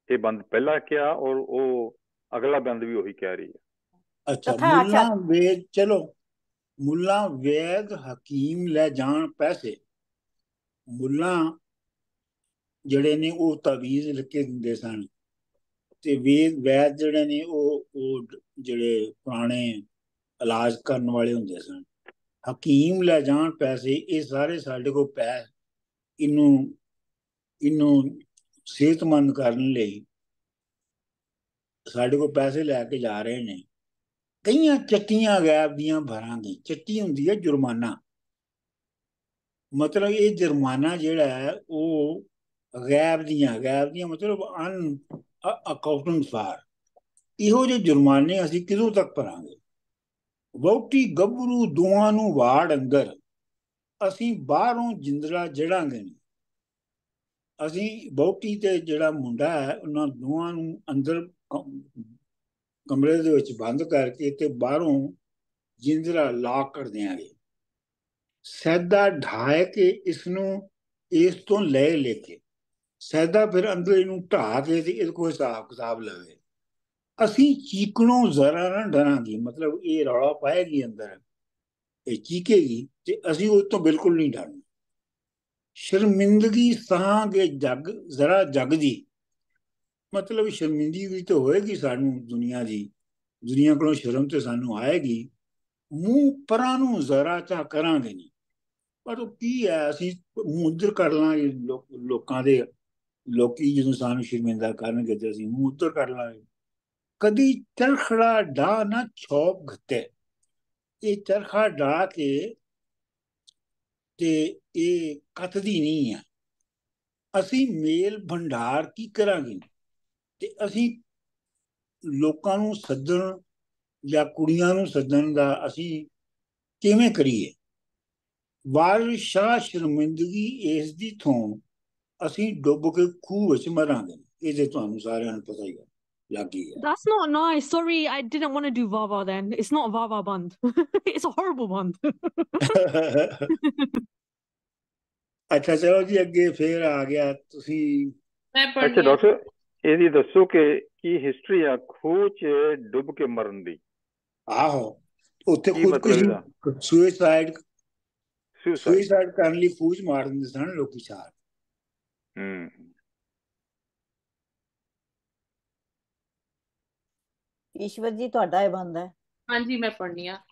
ਇਹ ਬੰਦ ਪਹਿਲਾਂ ਕਿਹਾ ਔਰ ਉਹ ਅਗਲਾ ਬੰਦ ਵੀ ਉਹੀ ਕਹਿ ਰਹੀ ਹੈ। ਅੱਛਾ ਮੁੱਲਾ ਵੇਦ ਚਲੋ ਮੁੱਲਾ ਵੇਦ ਹਕੀਮ ਲੈ ਜਾਣ ਪੈਸੇ। ਮੁੱਲਾ ਜਿਹੜੇ ਨੇ ਉਹ ਤਵੀਜ਼ ਲਿਖ ਕੇ ਦਿੰਦੇ ਸਨ। ਤੇ ਵੇਦ ਵੈਦ ਜਿਹੜੇ ਨੇ ਉਹ ਉਹ ਜਿਹੜੇ ਪੁਰਾਣੇ ਇਲਾਜ ਕਰਨ ਵਾਲੇ ਹੁੰਦੇ ਸਨ। ਹਕੀਮ ਲੈ ਜਾਣ ਪੈਸੇ ਇਹ ਸਾਰੇ ਸਾਡੇ ਕੋਲ ਪੈ ਇਹਨੂੰ ਇਹਨੂੰ ਸਿਹਤਮੰਦ ਕਰਨ ਲਈ ਸਾਡੇ ਕੋਲ ਪੈਸੇ ਲੈ ਕੇ ਜਾ ਰਹੇ ਨੇ। ਕਈਆਂ ਚੱਟੀਆਂ ਗੈਬ ਦੀਆਂ ਭਰਾਂਗੇ ਚੱਟੀ ਹੁੰਦੀ ਹੈ ਜੁਰਮਾਨਾ। ਮਤਲਬ ਇਹ ਜੁਰਮਾਨਾ ਜਿਹੜਾ ਹੈ, ਉਹ ਗੈਬ ਦੀਆਂ ਗੈਬ ਦੀਆਂ ਮਤਲਬ ਅਨ ਅਕਾਊਂਟਿੰਗ ਫਾਰ ਇਹੋ ਜਿਹੇ ਜੁਰਮਾਨੇ ਅਸੀਂ ਕਿਦੋਂ ਤੱਕ ਭਰਾਂਗੇ? ਵੋਟੀ ਗੱਭਰੂ ਦੋਆਂ ਨੂੰ ਵਾੜ ਅੰਦਰ। ਅਸੀਂ ਬਾਹਰੋਂ ਜਿੰਦਰਾ ਜੜਾਂਗੇ ਅਸੀਂ ਵੋਟੀ ਤੇ ਜਿਹੜਾ ਮੁੰਡਾ ਹੈ, ਉਹਨਾਂ ਦੋਆਂ ਨੂੰ ਅੰਦਰ ਕਮਰੇ ਦੇ ਵਿੱਚ ਬੰਦ ਕਰਕੇ ਤੇ ਬਾਹਰੋਂ ਜਿੰਦਰਾ ਲਾਕ ਕਰ ਦਿਆਂਗੇ। ਸੈਦਾ ਢਾਇ ਕੇ ਇਸ ਨੂੰ ਇਸ ਤੋਂ ਲੈ ਲੈ ਕੇ, ਸੈਦਾ ਫਿਰ ਅੰਦਰ ਇਹਨੂੰ ਢਾ ਕੇ ਤੇ ਇਹਦੇ ਕੋਲ ਹਿਸਾਬ ਕਿਤਾਬ ਲਵੇ। ਅਸੀਂ ਚੀਕਣੋਂ ਜ਼ਰਾ ਨਾ ਡਰਾਂਗੇ, ਮਤਲਬ ਇਹ ਰੌਲਾ ਪਾਏਗੀ ਅੰਦਰ, ਇਹ ਚੀਕੇਗੀ ਤੇ ਅਸੀਂ ਉਹ ਤੋਂ ਬਿਲਕੁਲ ਨਹੀਂ ਡਰਨਾ। ਸ਼ਰਮਿੰਦਗੀ ਸਾਂਗੇ ਜੱਗ, ਜ਼ਰਾ ਜੱਗ ਦੀ ਮਤਲਬ ਸ਼ਰਮਿੰਦੀ ਵੀ ਤਾਂ ਹੋਏਗੀ ਸਾਨੂੰ ਦੁਨੀਆ ਦੀ। ਦੁਨੀਆ ਕੋਲੋਂ ਸ਼ਰਮ ਤੇ ਸਾਨੂੰ ਆਏਗੀ। ਮੂੰਹ ਪਰਾਂ ਨੂੰ ਜ਼ਰਾ ਤਾਂ ਕਰਾਂਗੇ ਨਹੀਂ। ਪਰ ਉਹ ਕੀ ਹੈ, ਅਸੀਂ ਮੂੰਹ ਉਧਰ ਕਰ ਲਾਂਗੇ ਲੋਕਾਂ ਦੇ। ਲੋਕੀ ਜਦੋਂ ਸਾਨੂੰ ਸ਼ਰਮਿੰਦਾ ਕਰਨਗੇ ਤੇ ਅਸੀਂ ਮੂੰਹ ਉਧਰ ਕਰ ਲਾਂਗੇ। ਕਦੀ ਚਰਖੜਾ ਡਾ ਨਾ ਛੋਪ ਘਤੇ ਇਹ ਚਰਖਾ ਡਾ ਕੇ ਤੇ ਇਹ ਕੱਤਦੀ ਨਹੀਂ ਆ। ਅਸੀਂ ਮੇਲ ਭੰਡਾਰ ਕੀ ਕਰਾਂਗੇ? ਤੇ ਅਸੀਂ ਲੋਕਾਂ ਨੂੰ ਸੱਦਣ ਜਾਂ ਕੁੜੀਆਂ ਨੂੰ ਸੱਦਣ ਦਾ ਅਸੀਂ ਕਿਵੇਂ ਕਰੀਏ ਵਾਰਸ਼ਾ ਸ਼ਰਮਿੰਦਗੀ ਇਸ ਦੀ ਥੋਂ ਅਸੀਂ ਡੁੱਬ ਕੇ ਖੂਹ ਵਿੱਚ ਮਰਾਂਗੇ ਇਹਦੇ ਤੁਹਾਨੂੰ ਸਾਰਿਆਂ ਨੂੰ ਪਤਾ ਹੀ ਹੈ ਲੱਗੀ ਹੈ That's not nice. Sorry, I didn't want to do Vava then. It's not Vava band. it's a horrible band. ਅੱਛਾ ਚਲੋ ਜੀ ਅੱਗੇ ਫੇਰ ਆ ਗਿਆ ਤੁਸੀਂ ਮੈਂ ਅੱਛਾ ਡਾਕਟਰ ਇਹਦੀ ਦੱਸੋ ਕਿ ਕੀ ਹਿਸਟਰੀ ਆ ਖੂਹ 'ਚ ਡੁੱਬ ਕੇ ਮਰਨ ਦੀ? ਆਹੋ ਉੱਥੇ ਖੁਦਕੁਸ਼ੀ ਸੁਸਾਈਡ ਸੁਸਾਈਡ ਕਰਨ ਲਈ ਫੂਜ ਮਾਰ ਦਿੰਦੇ ਸਨ ਲੋਕੀ ਸਾਰ ਹੂੰ। ਈਸ਼ਵਰ ਜੀ ਤੁਹਾਡਾ ਇਹ ਬੰਦ ਹੈ। ਹਾਂਜੀ ਮੈਂ ਪੜ੍ਹਨੀ ਆ।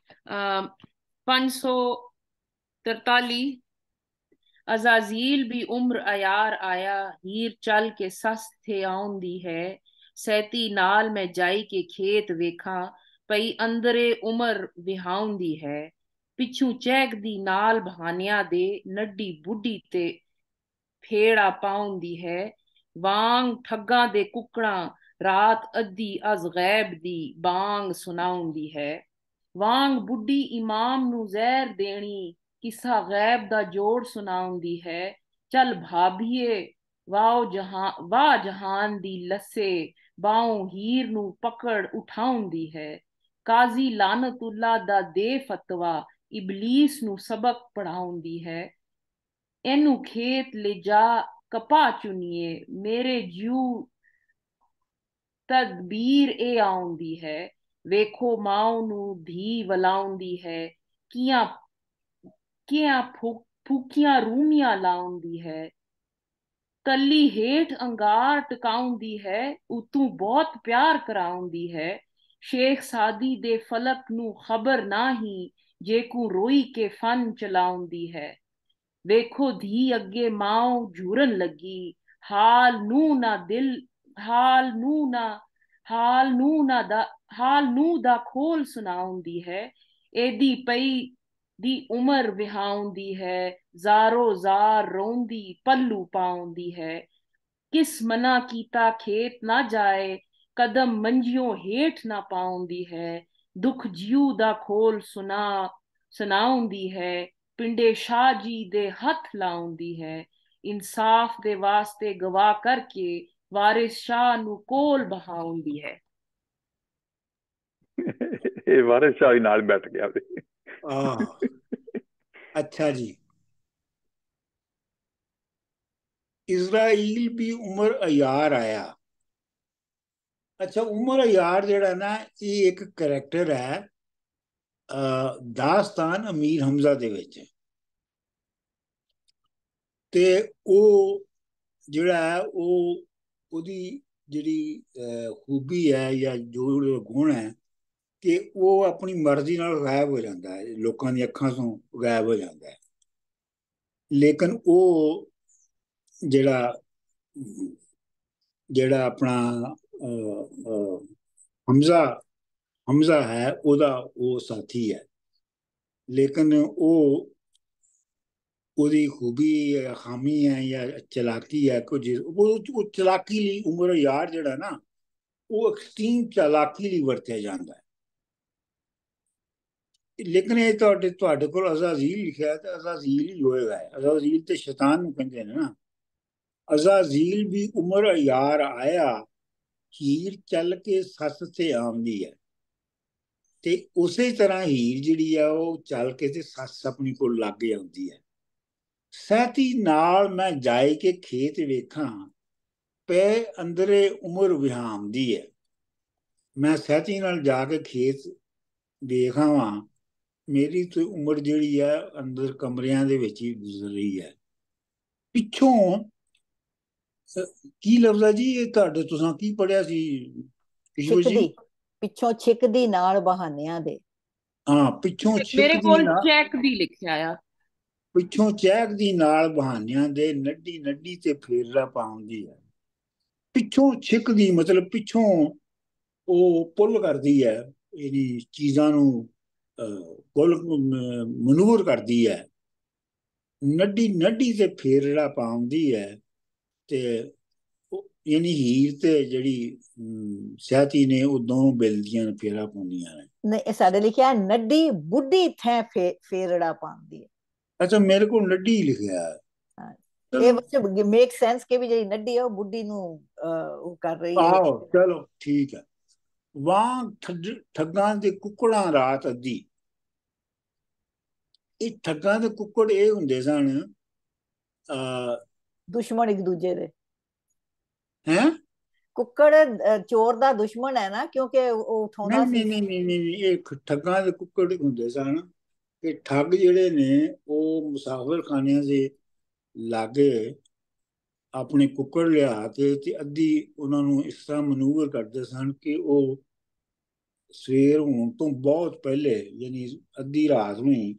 543 ਅਜ਼ਾਜ਼ੀਲ ਵੀ ਉਮਰ ਅਯਾਰ ਆਇਆ, ਹੀਰ ਚੱਲ ਕੇ ਸਸ ਥੇ ਆਉਂਦੀ ਹੈ। ਸੈਤੀ ਨਾਲ ਮੈਂ ਜਾਈ ਕੇ ਖੇਤ ਵੇਖਾਂ ਪਈ ਅੰਦਰੇ ਉਮਰ ਵਿਹਾਉਂਦੀ ਹੈ। ਪਿੱਛੂ ਚਹਿਕਦੀ ਨਾਲ ਬਹਾਨਿਆਂ ਦੇ ਨੱਡੀ ਬੁੱਢੀ ਤੇ ਫੇੜਾ ਪਾਉਂਦੀ ਹੈ। ਵਾਂਗ ਠੱਗਾਂ ਦੇ ਕੁੱਕੜਾਂ ਰਾਤ ਅੱਧੀ ਅਜ਼ਗੈਬ ਦੀ ਬਾਂਗ ਸੁਣਾਉਂਦੀ ਹੈ। ਵਾਂਗ ਬੁੱਢੀ ਇਮਾਮ ਨੂੰ ਜ਼ਹਿਰ ਦੇਣੀ ਕਿਸਾ ਗੈਬ ਦਾ ਜੋੜ ਸੁਣਾਉਂਦੀ ਹੈ, ਚੱਲ ਭਾਬੀਏ ਵਾਓ ਜਹਾਂ, ਵਾਹ ਜਹਾਨ ਦੀ ਲੱਸੇ, ਬਾਹੋਂ ਹੀਰ ਨੂੰ ਪਕੜ ਉਠਾਉਂਦੀ ਹੈ। ਕਾਜ਼ੀ ਲਾਨਤੁੱਲਾ ਦਾ ਦੇ ਫਤਵਾ ਇਬਲੀਸ ਨੂੰ ਸਬਕ ਪੜਾਉਂਦੀ ਹੈ। ਇਹਨੂੰ ਖੇਤ ਲੈ ਜਾ ਕਪਾ ਚੁਨੀਏ ਮੇਰੇ ਜੂ ਤਦਬੀਰ ਇਹ ਆਉਂਦੀ ਹੈ। ਵੇਖੋ ਮਾਂ ਨੂੰ ਧੀ ਵਲਾਉਂਦੀ ਹੈ, ਕੀਆਂ ਕੀਆਂ ਫੂਕੀਆਂ ਰੂਮੀਆਂ ਲਾਉਂਦੀ ਹੈ। ਕੱਲੀ ਹੇਠ ਅੰਗਾਰ ਟਿਕਾਉਂਦੀ ਹੈ, ਉਤੋਂ ਬਹੁਤ ਪਿਆਰ ਕਰਾਉਂਦੀ ਹੈ। ਸ਼ੇਖ ਸਾਦੀ ਦੇ ਫਲਕ ਨੂੰ ਖਬਰ ਨਹੀਂ ਜੇ ਕੋ ਰੋਈ ਕੇ ਫਨ ਚਲਾਉਂਦੀ ਹੈ। ਵੇਖੋ ਧੀ ਅੱਗੇ ਮਾਂ ਝੂਰਨ ਲੱਗੀ, ਹਾਲ ਨੂੰ ਨਾ ਦਿਲ, ਹਾਲ ਨੂੰ ਨਾ, ਹਾਲ ਨੂੰ ਨਾ ਦਾ, ਹਾਲ ਨੂੰ ਦਾ ਖੋਲ ਸੁਣਾਉਂਦੀ ਹੈ। ਇਹਦੀ ਪਈ ਦੀ ਉਮਰ ਵਿਹਾਉਂਦੀ ਹੈ, ਜ਼ਾਰੋ ਜ਼ਾਰ ਰੋਂਦੀ, ਪੱਲੂ ਪਾਉਂਦੀ ਹੈ। ਕਿਸ ਮਨਾ ਕੀਤਾ ਖੇਤ ਨਾ ਜਾਏ, ਕਦਮ ਮੰਜਿਓ ਹੇਠ ਨਾ ਪਾਉਂਦੀ ਹੈ। ਦੁੱਖ ਜਿਉ ਦਾ ਖੋਲ ਸੁਨਾ ਸੁਣਾਉਂਦੀ ਹੈ। ਪਿੰਡੇ ਸ਼ਾਹ ਜੀ ਦੇ ਹੱਥ ਲਾਉਂਦੀ ਹੈ। ਇਨਸਾਫ ਦੇ ਵਾਸਤੇ ਗਵਾ ਕਰਕੇ ਵਾਰਿਸ ਸ਼ਾਹ ਨੂੰ ਕੋਲ ਬਹਾਉਂਦੀ ਹੈ। ਇਹ ਵਾਰਿਸ ਸ਼ਾਹ ਨਾਲ ਬੈਠ ਗਿਆ ਤੇ ਆਹ अच्छा जी ਇਜ਼ਰਾਈਲ ਵੀ ਉਮਰ ਅਯਾਰ ਆਇਆ ਅੱਛਾ ਉਮਰ ਅਯਾਰ ਜਿਹੜਾ ਨਾ ਇਹ ਇੱਕ ਕੈਰੈਕਟਰ ਹੈ ਦਾਸਤਾਨ ਅਮੀਰ ਹਮਜ਼ਾ ਦੇ ਵਿੱਚ ਤੇ ਉਹ ਜਿਹੜਾ ਹੈ ਉਹ ਉਹਦੀ ਜਿਹੜੀ ਖੂਬੀ ਹੈ ਜਾਂ ਜੋ ਗੁਣ ਹੈ ਕਿ ਉਹ ਆਪਣੀ ਮਰਜ਼ੀ ਨਾਲ ਗਾਇਬ ਹੋ ਜਾਂਦਾ ਹੈ, ਲੋਕਾਂ ਦੀਆਂ ਅੱਖਾਂ ਤੋਂ ਗਾਇਬ ਹੋ ਜਾਂਦਾ ਹੈ। ਲੇਕਿਨ ਉਹ ਜਿਹੜਾ ਜਿਹੜਾ ਆਪਣਾ ਹਮਜ਼ਾ ਹਮਜ਼ਾ ਹੈ, ਉਹਦਾ ਉਹ ਸਾਥੀ ਹੈ। ਲੇਕਿਨ ਉਹ, ਉਹਦੀ ਖੂਬੀ ਹੈ, ਖਾਮੀ ਹੈ ਜਾਂ ਚਲਾਕੀ ਹੈ, ਕੁਝ ਉਹ ਚਲਾਕੀ ਲਈ ਉਮਰ ਯਾਰ ਜਿਹੜਾ ਨਾ, ਉਹ ਐਕਸਟ੍ਰੀਮ ਚਲਾਕੀ ਲਈ ਵਰਤਿਆ ਜਾਂਦਾ ਹੈ। ਲੇਕਿਨ ਇਹ ਤੁਹਾਡੇ ਤੁਹਾਡੇ ਕੋਲ ਅਜ਼ਾਜ਼ੀਲ ਲਿਖਿਆ ਤੇ ਅਜ਼ਾਜ਼ੀਲ ਹੀ ਹੋਏਗਾ ਅਜ਼ਾਜ਼ੀਲ ਤੇ ਸ਼ੈਤਾਨ ਨੂੰ ਕਹਿੰਦੇ ਨੇ ਨਾ। ਅਜ਼ਾਜ਼ੀਲ ਵੀ ਉਮਰ ਯਾਰ ਆਇਆ, ਹੀਰ ਚੱਲ ਕੇ ਸੱਸ ਤੇ ਆਉਂਦੀ ਹੈ। ਤੇ ਉਸੇ ਤਰ੍ਹਾਂ ਹੀਰ ਜਿਹੜੀ ਆ, ਉਹ ਚੱਲ ਕੇ ਤੇ ਸੱਸ ਆਪਣੀ ਕੋਲ ਲੱਗ ਜਾਂਦੀ ਹੈ। ਸਹਤੀ ਨਾਲ ਮੈਂ ਜਾਏ ਕੇ ਖੇਤ ਵੇਖਾਂ, ਪੈ ਅੰਦਰੇ ਉਮਰ ਵਿਹਾਮਦੀ ਹੈ। ਮੈਂ ਸਹਤੀ ਨਾਲ ਜਾ ਕੇ ਖੇਤ ਵੇਖਾਵਾਂ ਮੇਰੀ ਤੇ ਉਮਰ ਜਿਹੜੀ ਹੈ ਅੰਦਰ ਕਮਰਿਆਂ ਦੇ ਵਿੱਚ ਹੀ ਗੁਜ਼ਰ ਰਹੀ ਹੈ ਪਿੱਛੋਂ ਕੀ ਲਫ਼ਜ਼ਾ ਜੀ ਇਹ ਤੁਹਾਡੇ ਤੁਸੀਂ ਕੀ ਪੜਿਆ ਸੀ? ਛਿਕਦੀ ਪਿੱਛੋਂ ਛਿਕਦੀ ਨਾਲ ਬਹਾਨਿਆਂ ਦੇ। ਹਾਂ ਪਿੱਛੋਂ ਛਿਕਦੀ ਮੇਰੇ ਕੋਲ ਚੈੱਕ ਦੀ ਲਿਖਿਆ ਆ। ਪਿੱਛੋਂ ਚੈਕ ਦੀ ਨਾਲ ਬਹਾਨਿਆਂ ਦੇ ਨੱਡੀ ਨੱਡੀ ਤੇ ਫੇਰਲਾ ਪਾਉਂਦੀ ਹੈ ਪਿੱਛੋਂ ਛਿਕਦੀ ਮਤਲਬ ਪਿੱਛੋਂ ਉਹ ਪੁੱਲ ਕਰਦੀ ਹੈ ਇਹਦੀ ਚੀਜ਼ਾਂ ਨੂੰ ਕੋਲ ਮਨੂਰ ਕਰਦੀ ਹੈ। ਨੱਡੀ ਨੱਡੀ ਤੇ ਫੇਰੜਾ ਪਾਉਂਦੀ ਹੈ ਤੇ ਯਾਨੀ ਹੀਰ ਤੇ ਜਿਹੜੀ ਸਿਆਤੀ ਨੇ ਉਹ ਦੋ ਬਿਲਦੀਆਂ ਫੇਰਾ ਪਾਉਂਦੀਆਂ ਨੇ। ਨਹੀਂ ਸਾਡੇ ਲਿਖਿਆ ਨੱਡੀ ਬੁੱਢੀ ਥੈ ਫੇਰੜਾ ਪਾਉਂਦੀ ਹੈ। ਅੱਛਾ ਮੇਰੇ ਕੋਲ ਨੱਡੀ ਲਿਖਿਆ ਹੈ। ਇਹ ਵਸੇ ਮੇਕ ਸੈਂਸ ਕਿ ਵੀ ਜਿਹੜੀ ਨੱਡੀ ਹੈ ਉਹ ਬੁੱਢੀ ਨੂੰ ਉਹ ਕਰ ਰਹੀ ਹੈ। ਆਹੋ ਚਲੋ ਠੀਕ ਹੈ। ਵਾਂ ਠੱਗਾਂ ਦੇ ਕੁੱਕੜਾਂ ਰਾਤ ਅੱਧੀ। ਇਹ ਠੱਗਾਂ ਦੇ ਕੁੱਕੜ ਇਹ ਹੁੰਦੇ ਸਨ ਅ ਦੁਸ਼ਮਣ ਇੱਕ ਦੂਜੇ ਦੇ। ਹੈ? ਕੁੱਕੜ ਚੋਰ ਦਾ ਦੁਸ਼ਮਣ ਹੈ ਨਾ ਕਿਉਂਕਿ ਉਹ ਉਠਾਉਂਦਾ ਨਹੀਂ ਨਹੀਂ ਨਹੀਂ ਨਹੀਂ ਇਹ ਠੱਗਾਂ ਦੇ ਕੁੱਕੜ ਹੁੰਦੇ ਸਨ ਕਿ ਠੱਗ ਜਿਹੜੇ ਨੇ ਉਹ ਮੁਸਾਫਰਖਾਨਿਆਂ ਦੇ ਲਾਗੇ ਆਪਣੇ ਕੁੱਕੜ ਲਿਆ ਕੇ ਤੇ ਅੱਧੀ ਉਹਨਾਂ ਨੂੰ ਇਸ ਤਰ੍ਹਾਂ ਮਨੂਵਰ ਕਰਦੇ ਸਨ ਕਿ ਉਹ ਸਵੇਰ ਹੋਣ ਤੋਂ ਬਹੁਤ ਪਹਿਲੇ ਯਾਨੀ ਅੱਧੀ ਰਾਤ ਨੂੰ ਹੀ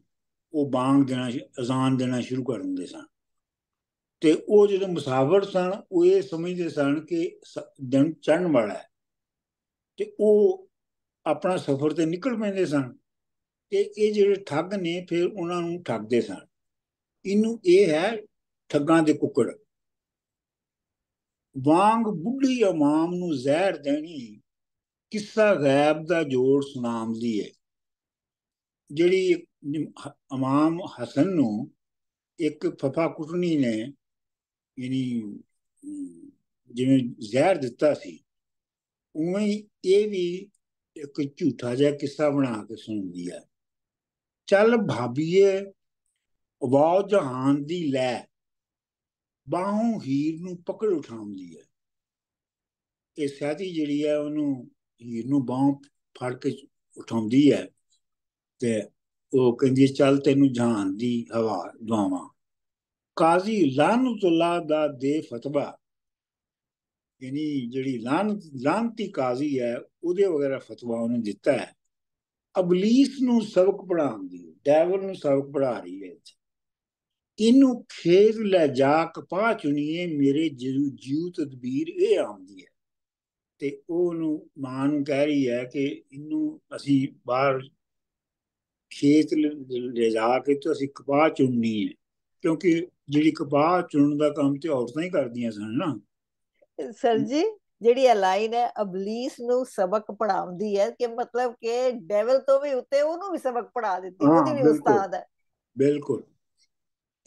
ਉਹ ਬਾਂਗ ਦੇਣਾ ਅਜ਼ਾਨ ਦੇਣਾ ਸ਼ੁਰੂ ਕਰ ਦਿੰਦੇ ਸਨ। ਤੇ ਉਹ ਜਿਹੜੇ ਮੁਸਾਫਰ ਸਨ, ਉਹ ਇਹ ਸਮਝਦੇ ਸਨ ਕਿ ਦਿਨ ਚੜਨ ਵਾਲਾ ਹੈ। ਤੇ ਉਹ ਆਪਣਾ ਸਫ਼ਰ ਤੇ ਨਿਕਲ ਪੈਂਦੇ ਸਨ ਤੇ ਇਹ ਜਿਹੜੇ ਠੱਗ ਨੇ, ਫਿਰ ਉਹਨਾਂ ਨੂੰ ਠੱਗਦੇ ਸਨ। ਇਹਨੂੰ ਇਹ ਹੈ ਠੱਗਾਂ ਦੇ ਕੁੱਕੜ। ਵਾਂਗ ਬੁੱਢੀ ਅਮਾਮ ਨੂੰ ਜ਼ਹਿਰ ਦੇਣੀ ਕਿੱਸਾ ਗੈਬ ਦਾ ਜੋੜ ਸੁਨਾਮ ਦੀ ਹੈ ਜਿਹੜੀ ਇਮਾਮ ਹਸਨ ਨੂੰ ਇੱਕ ਫਫਾ ਕੁੱਟਣੀ ਨੇ, ਯਾਨੀ ਜਿਵੇਂ ਜ਼ਹਿਰ ਦਿੱਤਾ ਸੀ, ਉਵੇਂ ਇਹ ਵੀ ਇੱਕ ਝੂਠਾ ਜਿਹਾ ਕਿੱਸਾ ਬਣਾ ਕੇ ਸੁਣਦੀ ਹੈ ਚੱਲ ਭਾਬੀਏ ਵਾਹ ਜਹਾਨ ਦੀ ਲੈ। ਬਾਹੋਂ ਹੀਰ ਨੂੰ ਪਕੜ ਉਠਾਉਂਦੀ ਹੈ। ਇਹ ਸਾਥੀ ਜਿਹੜੀ ਹੈ ਉਹਨੂੰ ਹੀਰ ਨੂੰ ਬਾਹੋਂ ਫੜ ਕੇ ਉਠਾਉਂਦੀ ਹੈ ਤੇ ਉਹ ਕਹਿੰਦੀ ਚੱਲ ਤੈਨੂੰ ਜਹਾਨ ਦੀ ਹਵਾ ਦਵਾਵਾਂ। ਕਾਜ਼ੀ ਲਾਨਤੁल्ला ਦਾ ਦੇ ਫਤਵਾ, ਯਾਨੀ ਜਿਹੜੀ ਲਾਨ ਲਾਨਤੀ ਕਾਜ਼ੀ ਹੈ, ਉਹਦੇ ਵਗੈਰਾ ਫਤਵਾ ਉਹਨੇ ਦਿੱਤਾ ਹੈ। ਅਬਲੀਸ ਨੂੰ ਸਬਕ ਪੜਾਉਂਦੀ ਡੈਵਲ ਨੂੰ ਸਬਕ ਪੜਾ ਰਹੀ ਹੈ ਇੱਥੇ। ਇਹਨੂੰ ਖੇਤ ਲੈ ਜਾ ਕਪਾ ਚੁਣੀਏ ਮੇਰੇ ਜੀਉ ਤਦਬੀਰ ਇਹ ਆਉਂਦੀ ਹੈ ਤੇ ਉਹਨੂੰ ਮਾਂ ਨੂੰ ਕਹਿ ਰਹੀ ਹੈ ਕਿ ਇਹਨੂੰ ਅਸੀਂ ਬਾਹਰ ਖੇਤ ਲੈ ਜਾ ਕੇ ਤੇ ਅਸੀਂ ਕਪਾਹ ਚੁਣਨੀ ਹੈ ਕਿਉਂਕਿ ਜਿਹੜੀ ਕਪਾਹ ਚੁਣਨ ਦਾ ਕੰਮ ਤੇ ਔਰਤਾਂ ਹੀ ਕਰਦੀਆਂ ਸਨ ਨਾ। ਸਰ ਜੀ ਜਿਹੜੀ ਇਹ ਲਾਈਨ ਹੈ ਅਬਲੀਸ ਨੂੰ ਸਬਕ ਪੜਾਉਂਦੀ ਹੈ ਕਿ ਮਤਲਬ ਕਿ ਡੈਵਲ ਤੋਂ ਵੀ ਉੱਤੇ ਉਹਨੂੰ ਵੀ ਸਬਕ ਪੜਾ ਦਿੱਤੀ ਉਹਦੀ ਵੀ ਉਸਤਾਦ ਹੈ। ਬਿਲਕੁਲ।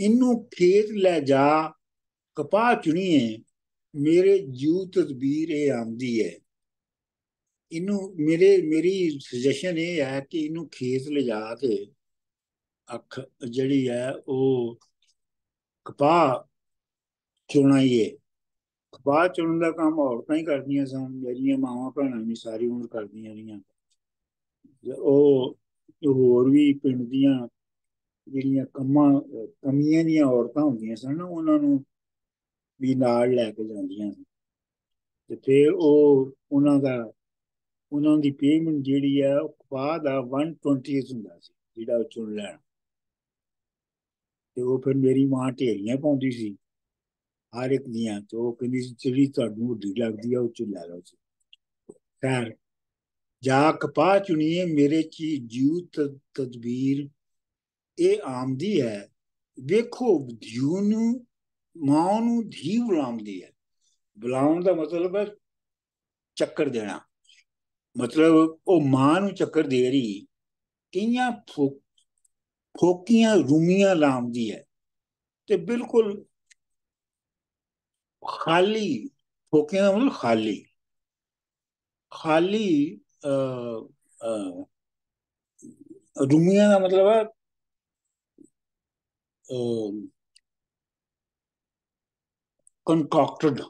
ਇਹਨੂੰ ਖੇਤ ਲੈ ਜਾ, ਕਪਾਹ ਚੁਣੀਏ, ਮੇਰੇ ਜੂ ਤਦਬੀਰ ਇਹ ਆਂਦੀ ਹੈ। ਇਹਨੂੰ ਮੇਰੇ, ਮੇਰੀ ਸੁਜੈਸ਼ਨ ਇਹ ਹੈ ਕਿ ਇਹਨੂੰ ਖੇਤ ਲਿਜਾ ਕੇ ਅੱਖ ਜਿਹੜੀ ਹੈ ਉਹ ਕਪਾਹ ਚੁਣਾਈਏ। ਕਪਾਹ ਚੁਣਨ ਦਾ ਕੰਮ ਔਰਤਾਂ ਹੀ ਕਰਦੀਆਂ ਸਨ ਜਿਹੜੀਆਂ ਮਾਵਾਂ ਭੈਣਾਂ ਵੀ ਸਾਰੀ ਉਮਰ ਕਰਦੀਆਂ ਰਹੀਆਂ। ਉਹ ਹੋਰ ਵੀ ਪਿੰਡ ਦੀਆਂ ਜਿਹੜੀਆਂ ਕੰਮਾਂ, ਕਮੀਆਂ ਦੀਆਂ ਔਰਤਾਂ ਹੁੰਦੀਆਂ ਸਨ ਉਹਨਾਂ ਨੂੰ ਵੀ ਨਾਲ ਲੈ ਕੇ ਜਾਂਦੀਆਂ ਸੀ ਤੇ ਫਿਰ ਉਹ ਉਹਨਾਂ ਦਾ, ਉਹਨਾਂ ਦੀ ਪੇਮੈਂਟ ਜਿਹੜੀ ਆ ਉਹ ਕਪਾਹ ਦਾ 120 ਹੁੰਦਾ ਸੀ, ਜਿਹੜਾ ਉਹ ਚੁਣ ਲੈਣ। ਤੇ ਉਹ ਫਿਰ ਮੇਰੀ ਮਾਂ ਢੇਰੀਆਂ ਪਾਉਂਦੀ ਸੀ, ਹਰ ਇੱਕ ਦੀਆਂ, ਤੇ ਉਹ ਕਹਿੰਦੀ ਸੀ, ਜਿਹੜੀ ਤੁਹਾਨੂੰ ਵੱਡੀ ਲੱਗਦੀ ਆ, ਉਹ ਚੁਣ ਲੈ ਲਓ ਜੀ। ਖੈਰ, ਜਾ ਕਪਾਹ ਚੁਣੀਏ, ਮੇਰੇ ਚ ਜੀਉ ਤਦਬੀਰ ਇਹ ਆਮਦੀ ਹੈ। ਵੇਖੋ ਧਿਉ ਨੂੰ, ਮਾਂ ਨੂੰ ਧੀ ਬੁਲਾਉਂਦੀ ਹੈ। ਬੁਲਾਉਣ ਦਾ ਮਤਲਬ ਹੈ ਚੱਕਰ ਦੇਣਾ। ਮਤਲਬ ਉਹ ਮਾਂ ਨੂੰ ਚੱਕਰ ਦੇ ਰਹੀ। ਕਿੰਨੀਆਂ ਫੋਕੀਆਂ, ਰੂਮੀਆਂ ਲਾਉਂਦੀ ਹੈ। ਤੇ ਬਿਲਕੁਲ ਖਾਲੀ, ਫੋਕੀਆਂ ਦਾ ਮਤਲਬ ਖਾਲੀ। ਖਾਲੀ ਰੂਮੀਆਂ ਦਾ ਮਤਲਬ ਹੈ ਕੰਕੌਕਟਡ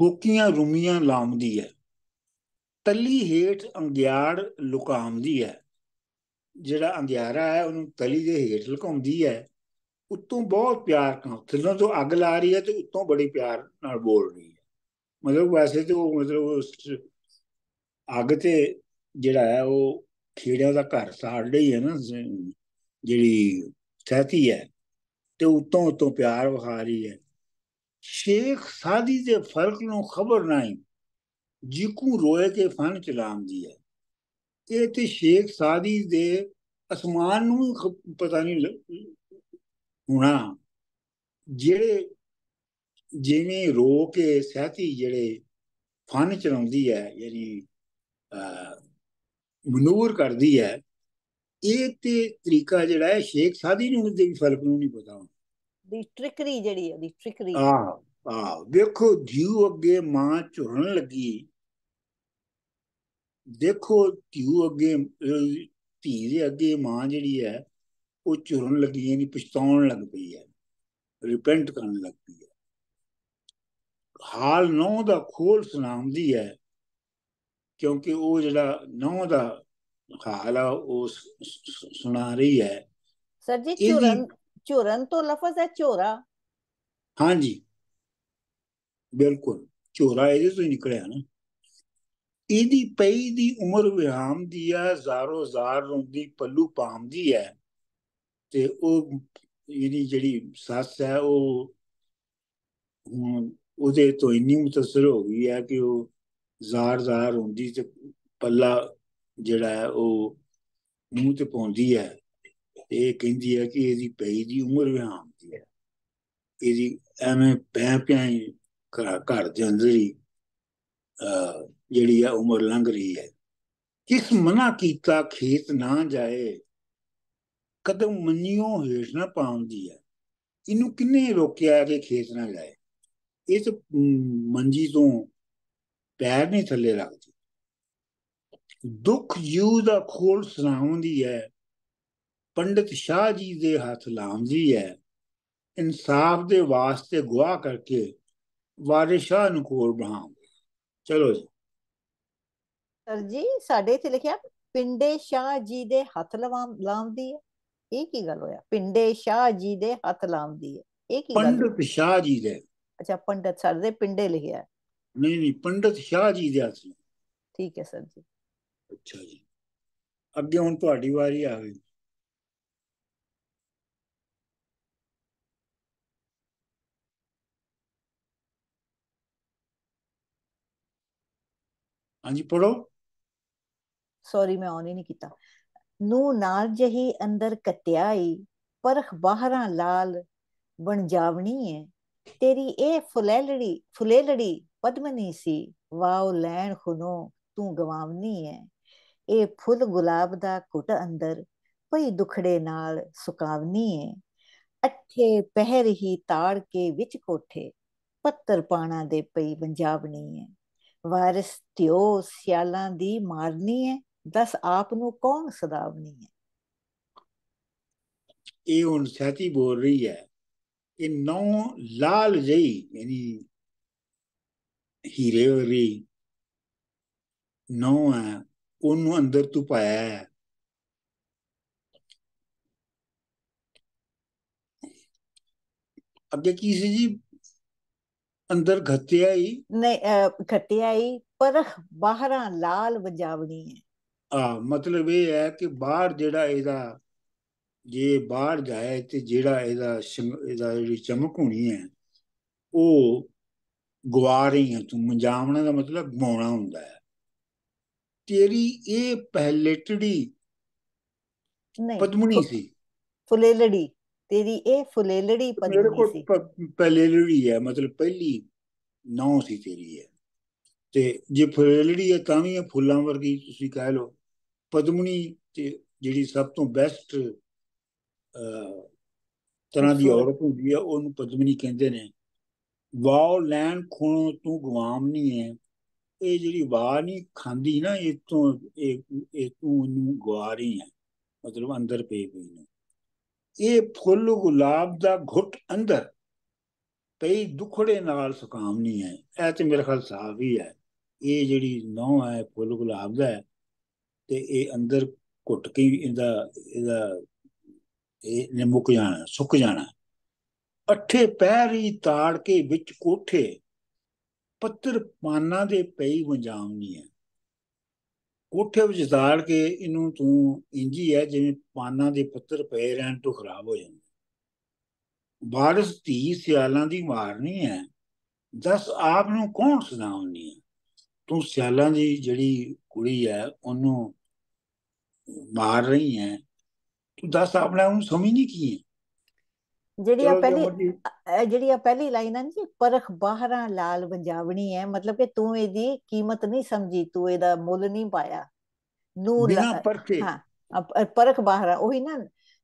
ਫੋਕੀਆਂ ਰੂਮੀਆਂ ਲਾਉਂਦੀ ਹੈ ਤਲੀ ਹੇਠ ਅੰਗਿਆੜ ਲੁਕਾਉਂਦੀ ਹੈ ਜਿਹੜਾ ਅੰਗਿਆਰਾ ਹੈ ਉਹਨੂੰ ਤਲੀ ਦੇ ਹੇਠ ਲੁਕਾਉਂਦੀ ਹੈ ਉੱਤੋਂ ਬਹੁਤ ਪਿਆਰ ਨਾਲ ਥੱਲੋਂ ਤੋਂ ਅੱਗ ਲਾ ਰਹੀ ਹੈ ਤੇ ਉੱਤੋਂ ਬੜੀ ਪਿਆਰ ਨਾਲ ਬੋਲ ਰਹੀ ਹੈ ਮਤਲਬ ਵੈਸੇ ਤੇ ਉਹ ਮਤਲਬ ਅੱਗ ਤੇ ਜਿਹੜਾ ਹੈ ਉਹ ਖੇੜਿਆਂ ਦਾ ਘਰ ਸਾੜ ਰਹੀ ਹੈ ਨਾ ਜਿਹੜੀ ਸਹਤੀ ਹੈ ਤੇ ਉਤੋਂ ਉਤੋਂ ਪਿਆਰ ਵਖਾ ਰਹੀ ਹੈ। ਸ਼ੇਖ ਸਾਦੀ ਦੇ ਫ਼ਰਕ ਨੂੰ ਖਬਰ ਨਹੀਂ, ਜਿਕੂ ਰੋਏ ਕੇ ਫਨ ਚਲਾਉਂਦੀ ਹੈ। ਇਹ ਤੇ ਸ਼ੇਖ ਸਾਦੀ ਦੇ ਅਸਮਾਨ ਨੂੰ ਪਤਾ ਨਹੀਂ ਹੋਣਾ। ਜਿਹੜੇ, ਜਿਵੇਂ ਰੋ ਕੇ ਸਹਤੀ ਜਿਹੜੇ ਫਨ ਚਲਾਉਂਦੀ ਹੈ, ਯਾਨੀ ਮਨੂਰ ਕਰਦੀ ਹੈ ਇਹ ਤੇ ਤਰੀਕਾ ਜਿਹੜਾ ਹੈ ਸ਼ੇਖ ਸਾਦੀ ਨੂੰ ਦੇ ਵੀ ਫ਼ਰਕ ਨੂੰ ਨਹੀਂ ਪਤਾ ਦੀ ਟ੍ਰਿਕਰੀ ਜਿਹੜੀ ਹੈ ਦੀ ਟ੍ਰਿਕਰੀ। ਆ ਆ ਵੇਖੋ ਧਿਉ ਅੱਗੇ ਮਾਂ ਝੁਰਨ ਲੱਗੀ। ਦੇਖੋ ਧਿਉ ਅੱਗੇ ਧੀ ਦੇ ਅੱਗੇ ਮਾਂ ਜਿਹੜੀ ਹੈ ਉਹ ਝੁਰਨ ਲੱਗੀ ਯਾਨੀ ਪਛਤਾਉਣ ਲੱਗ ਪਈ ਹੈ ਰਿਪੈਂਟ ਕਰਨ ਲੱਗ ਪਈ ਹੈ। ਹਾਲ ਨੌ ਦਾ ਖੋਲ ਸੁਣਾਉਂਦੀ ਹੈ ਕਿਉਂਕਿ ਉਹ ਜਿਹੜਾ ਨੌ ਦਾ ਹਾਲ ਆ ਉਹ ਸੁਣਾ ਰਹੀ ਹੈ ਸਰ ਜੀ ਝੁਰਨ ਝੁਰਨ ਤੋਂ ਲਫ਼ਜ਼ ਹੈ ਝੋਰਾ ਹਾਂਜੀ ਬਿਲਕੁਲ ਝੋਰਾ ਇਹਦੇ ਤੋਂ ਹੀ ਨਿਕਲਿਆ ਨਾ ਇਹਦੀ ਪਈ ਦੀ ਉਮਰ ਵਿਹਾਮ ਦੀ ਆ ਜ਼ਾਰੋ ਜ਼ਾਰ ਰੋਂਦੀ ਪੱਲੂ ਪਾਉਂਦੀ ਹੈ ਤੇ ਉਹ ਇਹਦੀ ਜਿਹੜੀ ਸੱਸ ਹੈ ਉਹ ਉਹਦੇ ਤੋਂ ਇੰਨੀ ਮੁਤਸਰ ਹੋ ਗਈ ਹੈ ਕਿ ਉਹ ਜ਼ਾਰ ਜ਼ਾਰ ਹੁੰਦੀ ਤੇ ਪੱਲਾ ਜਿਹੜਾ ਹੈ, ਉਹ ਮੂੰਹ ਤੇ ਪਾਉਂਦੀ ਹੈ ਇਹ ਕਹਿੰਦੀ ਹੈ ਕਿ ਇਹਦੀ ਪਈ ਦੀ ਉਮਰ ਵਿਹਾਮ ਦੀ ਹੈ। ਇਹਦੀ ਐਵੇਂ ਪੈ ਪਿਆ ਘਰ ਘਰ ਦੇ ਅੰਦਰ ਹੀ ਜਿਹੜੀ ਆ ਉਮਰ ਲੰਘ ਰਹੀ ਹੈ। ਕਿਸ ਮਨਾ ਕੀਤਾ ਖੇਤ ਨਾ ਜਾਏ, ਕਦਮ ਮੰਨਿਓ ਹੇਠ ਨਾ ਪਾਉਂਦੀ ਹੈ। ਇਹਨੂੰ ਕਿੰਨੇ ਰੋਕਿਆ ਕਿ ਖੇਤ ਨਾ ਜਾਏ। ਇਹ ਤਾਂ ਮੰਜੀ ਤੋਂ ਪੈਰ ਨਹੀਂ ਥੱਲੇ ਰੱਖਦੀ। ਦੁੱਖ ਜੂ ਦਾ ਖੋਲ ਸੁਣਾਉਂਦੀ ਹੈ ਪੰਡਤ ਸ਼ਾਹ ਜੀ ਦੇ ਹੱਥ ਲਾਉਂਦੀ ਹੈ। ਇਨਸਾਫ ਦੇ ਵਾਸਤੇ ਗਵਾਹ ਕਰਕੇ ਵਾਰਿਸ਼ਾਂ ਨੂੰ ਕੋਲ ਬਹਾਉ ਚਲੋ ਜੀ। ਸਰ ਜੀ ਸਾਡੇ ਇੱਥੇ ਲਿਖਿਆ ਪਿੰਡੇ ਸ਼ਾਹ ਜੀ ਦੇ ਹੱਥ ਲਾਉਂਦੀ ਹੈ। ਇਹ ਕੀ ਗੱਲ ਹੋਇਆ? ਪਿੰਡੇ ਸ਼ਾਹ ਜੀ ਦੇ ਹੱਥ ਲਾਉਂਦੀ ਹੈ। ਇਹ ਕੀ ਗੱਲ ਪੰਡਤ ਸ਼ਾਹ ਜੀ ਦੇ। ਅੱਛਾ ਪੰਡਤ ਸਰ ਦੇ ਪਿੰਡੇ ਲਿਖਿਆ ਨਹੀਂ ਨਹੀਂ ਪੰਡਤ ਸ਼ਾਹ ਜੀ ਦੇ ਹੱਥ ਠੀਕ ਹੈ ਸਰ ਜੀ। ਅੱਛਾ ਜੀ ਅੱਗੇ ਹੁਣ ਤੁਹਾਡੀ ਵਾਰੀ ਆ ਗਈ ਹਾਂਜੀ ਪੜੋ ਸੌਰੀ ਮੈਂ ਆਨ ਹੀ ਨਹੀਂ ਕੀਤਾ ਨੂੰ ਨਾਲ ਜਹੀ ਅੰਦਰ ਕਤਿਆਈ ਪਰਖ ਬਾਹਰਾਂ ਲਾਲ ਬਣ ਜਾਵਣੀ ਹੈ ਤੇਰੀ ਇਹ ਫੁਲੇਲੜੀ ਫੁਲੇਲੜੀ ਪਦਮਨੀ ਸੀ ਵਾਓ ਲੈਣ ਖੁਨੋ ਤੂੰ ਗਵਾਵਨੀ ਹੈ ਇਹ ਫੁੱਲ ਗੁਲਾਬ ਦਾ ਘੁੱਟ ਅੰਦਰ ਪਈ ਦੁਖੜੇ ਨਾਲ ਸੁਕਾਵਨੀ ਹੈ ਅੱਠੇ ਪਹਿਰ ਹੀ ਤਾੜ ਕੇ ਵਿੱਚ ਕੋਠੇ, ਪੱਤਰ ਪਾਣਾ ਦੇ ਪਈ ਬੰਜਾਵਣੀ ਹੈ ਵਾਰਿਸ ਤਿਓ ਸਿਆਲਾਂ ਦੀ ਮਾਰਨੀ ਹੈ ਦਸ ਆਪ ਨੂੰ ਕੌਣ ਸਦਾਵਨੀ ਹੈ ਇਹ ਹੁਣ ਸਾਥੀ ਬੋਲ ਰਹੀ ਹੈ ਇਹ ਨੌ ਲਾਲ ਜਈ ਯਾਨੀ ਹੀਰੇ ਵਰੀ ਨੌ ਹੈ। ਉਹਨੂੰ ਅੰਦਰ ਤੂੰ ਪਾਇਆ ਹੈ। ਅੱਗੇ ਕੀ ਸੀ ਜੀ? ਅੰਦਰ ਘੱਤਿਆ ਹੀ। ਨਹੀਂ ਘਟਿਆਈ ਪਰਖ ਬਾਹਰਾਂ ਲਾਲ ਵਜਾਵਣੀ ਹੈ। ਆ ਮਤਲਬ ਇਹ ਹੈ ਕਿ ਬਾਹਰ ਜਿਹੜਾ ਇਹਦਾ ਜੇ ਬਾਹਰ ਜਾਏ ਤੇ ਜਿਹੜਾ ਇਹਦਾ ਇਹਦਾ ਜਿਹੜੀ ਚਮਕ ਹੋਣੀ ਹੈ ਉਹ ਗਵਾ ਰਹੀ ਹੈ ਤੂੰ। ਮੰਜਾਵਣਾ ਦਾ ਮਤਲਬ ਗਵਾਉਣਾ ਹੁੰਦਾ ਹੈ। ਤੇਰੀ ਇਹ ਪਹਿਲੇਟੜੀ ਨਹੀਂ ਪਦਮਣੀ ਸੀ। ਫੁਲੇਲੜੀ ਤੇਰੀ ਇਹ ਫੁਲੇਲੜੀ ਪਦਮਨੀ ਕੋਲ ਸੀ। ਪਹਿਲੇਲੜੀ ਹੈ ਮਤਲਬ ਪਹਿਲੀ ਨੌ ਸੀ ਤੇਰੀ ਹੈ ਤੇ ਜੇ ਫੁਲੇਲੜੀ ਹੈ ਤਾਂ ਵੀ ਇਹ ਫੁੱਲਾਂ ਵਰਗੀ ਤੁਸੀਂ ਕਹਿ ਲਓ। ਪਦਮਣੀ ਤੇ ਜਿਹੜੀ ਸਭ ਤੋਂ ਬੈਸਟ ਤਰ੍ਹਾਂ ਦੀ। ਔਰਤ ਹੁੰਦੀ ਹੈ ਉਹਨੂੰ ਪਦਮਣੀ ਕਹਿੰਦੇ ਨੇ। ਵਾਓ ਲੈਣ ਖੂਣੋਂ ਤੂੰ ਗੁਆਮ ਨਹੀਂ ਹੈ। ਇਹ ਜਿਹੜੀ ਵਾਹ ਨਹੀਂ ਖਾਂਦੀ ਨਾ ਇਹ ਤੋਂ ਇਹ ਇਹ ਤੂੰ ਇਹਨੂੰ ਗਵਾ ਰਹੀ ਹੈ। ਮਤਲਬ ਅੰਦਰ ਪਈ ਪਈ ਨੇ। ਇਹ ਫੁੱਲ ਗੁਲਾਬ ਦਾ ਘੁੱਟ ਅੰਦਰ ਪਈ ਦੁਖੜੇ ਨਾਲ ਸੁਕਾਮ ਨਹੀਂ ਹੈ। ਇਹ ਤੇ ਮੇਰੇ ਖਿਆਲ ਸਾਫ਼ ਹੀ ਹੈ। ਇਹ ਜਿਹੜੀ ਨੌ ਹੈ ਫੁੱਲ ਗੁਲਾਬ ਦਾ ਹੈ ਤੇ ਇਹ ਅੰਦਰ ਘੁੱਟ ਕੇ ਇਹਦਾ ਇਹਦਾ, ਇਹ ਨੇ ਮੁੱਕ ਜਾਣਾ, ਸੁੱਕ ਜਾਣਾ। ਅੱਠੇ ਪੈਰ ਹੀ ਤਾੜ ਕੇ ਵਿੱਚ ਕੋਠੇ ਪੱਤਰ ਪਾਨਾ ਦੇ ਪਈ ਵੰਜਾਵਨੀ ਹੈ। ਕੋਠੇ ਵਿੱਚ ਤਾੜ ਕੇ ਇਹਨੂੰ ਤੂੰ ਇੰਜੀ ਹੈ, ਜਿਵੇਂ ਪਾਨਾ ਦੇ ਪੱਤਰ ਪਏ ਰਹਿਣ ਤੋਂ ਖਰਾਬ ਹੋ ਜਾਂਦੇ। ਬਾਰਿਸ਼ ਧੀ ਸਿਆਲਾਂ ਦੀ ਮਾਰਨੀ ਹੈ। ਦੱਸ ਆਪ ਨੂੰ ਕੌਣ ਸੁਣਾਉਣੀ ਹੈ? ਤੂੰ ਸਿਆਲਾਂ ਦੀ ਜਿਹੜੀ ਕੁੜੀ ਹੈ, ਉਹਨੂੰ ਮਾਰ ਰਹੀ ਹੈ। ਤੂੰ ਦੱਸ ਆਪਣਾ ਉਹਨੂੰ ਸਮਝ ਨਹੀਂ ਕੀ ਹੈ? ਜਿਹੜੀ ਆ ਪਹਿਲੀ ਜਿਹੜੀ ਆ ਪਹਿਲੀ ਲਾਈਨ ਹੈ ਨਾ ਜੀ ਪਰਖ ਬਾਹਰਾਂ ਲਾਲ ਵੰਜਾਵਣੀ ਹੈ ਮਤਲਬ ਕਿ ਤੂੰ ਇਹਦੀ ਕੀਮਤ ਨਹੀਂ ਸਮਝੀ ਤੂੰ ਇਹਦਾ ਮੁੱਲ ਨਹੀਂ ਪਾਇਆ। ਨੂੰ ਲਾ- ਬਿਨਾਂ ਪਰਖੇ। ਹਾਂ ਪਰਖ ਬਾਹਰਾਂ ਉਹੀ ਨਾ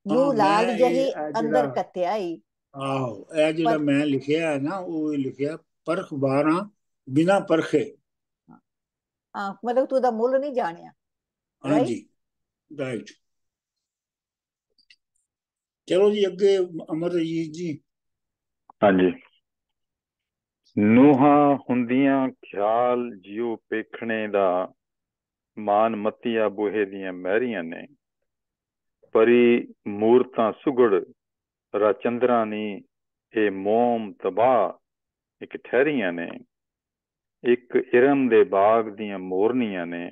ਨੂੰ ਲਾਲ ਜਹੀ ਅੰਦਰ ਕਤਿਆਈ ਆਹੋ ਇਹ ਜਿਹੜਾ ਮੈਂ ਲਿਖਿਆ ਹੈ ਨਾ ਉਹ ਲਿਖਿਆ ਪਰਖ ਬਾਰਾਂ ਬਿਨਾਂ ਪਰਖੇ। ਹਾਂ ਮਤਲਬ ਤੂੰ ਦਾ ਮੁੱਲ ਨਹੀਂ ਜਾਣਿਆ। ਹਾਂਜੀ ਰਾਈਟ ਚਲੋ ਜੀ, ਅੱਗੇ ਅਮਰਜੀਤ ਜੀ। ਹਾਂਜੀ। ਨੂਹਾਂ ਹੁੰਦੀਆਂ ਖਿਆਲ ਜਿਉ ਪੇਖਣੇ ਦਾ ਮਾਨ ਮਤੀਆ ਬੂਹੇ ਦੀਆਂ ਮਹਿਰੀਆਂ ਨੇ। ਪਰੀ ਮੂਰਤਾਂ ਸੁਗੜ ਰਾ ਨੀ, ਇਹ ਮੋਮ ਤਬਾਹ ਇੱਕ ਠਹਿਰੀਆਂ ਨੇ। ਇੱਕ ਇਰਮ ਦੇ ਬਾਗ ਦੀਆਂ ਮੋਰਨੀਆਂ ਨੇ।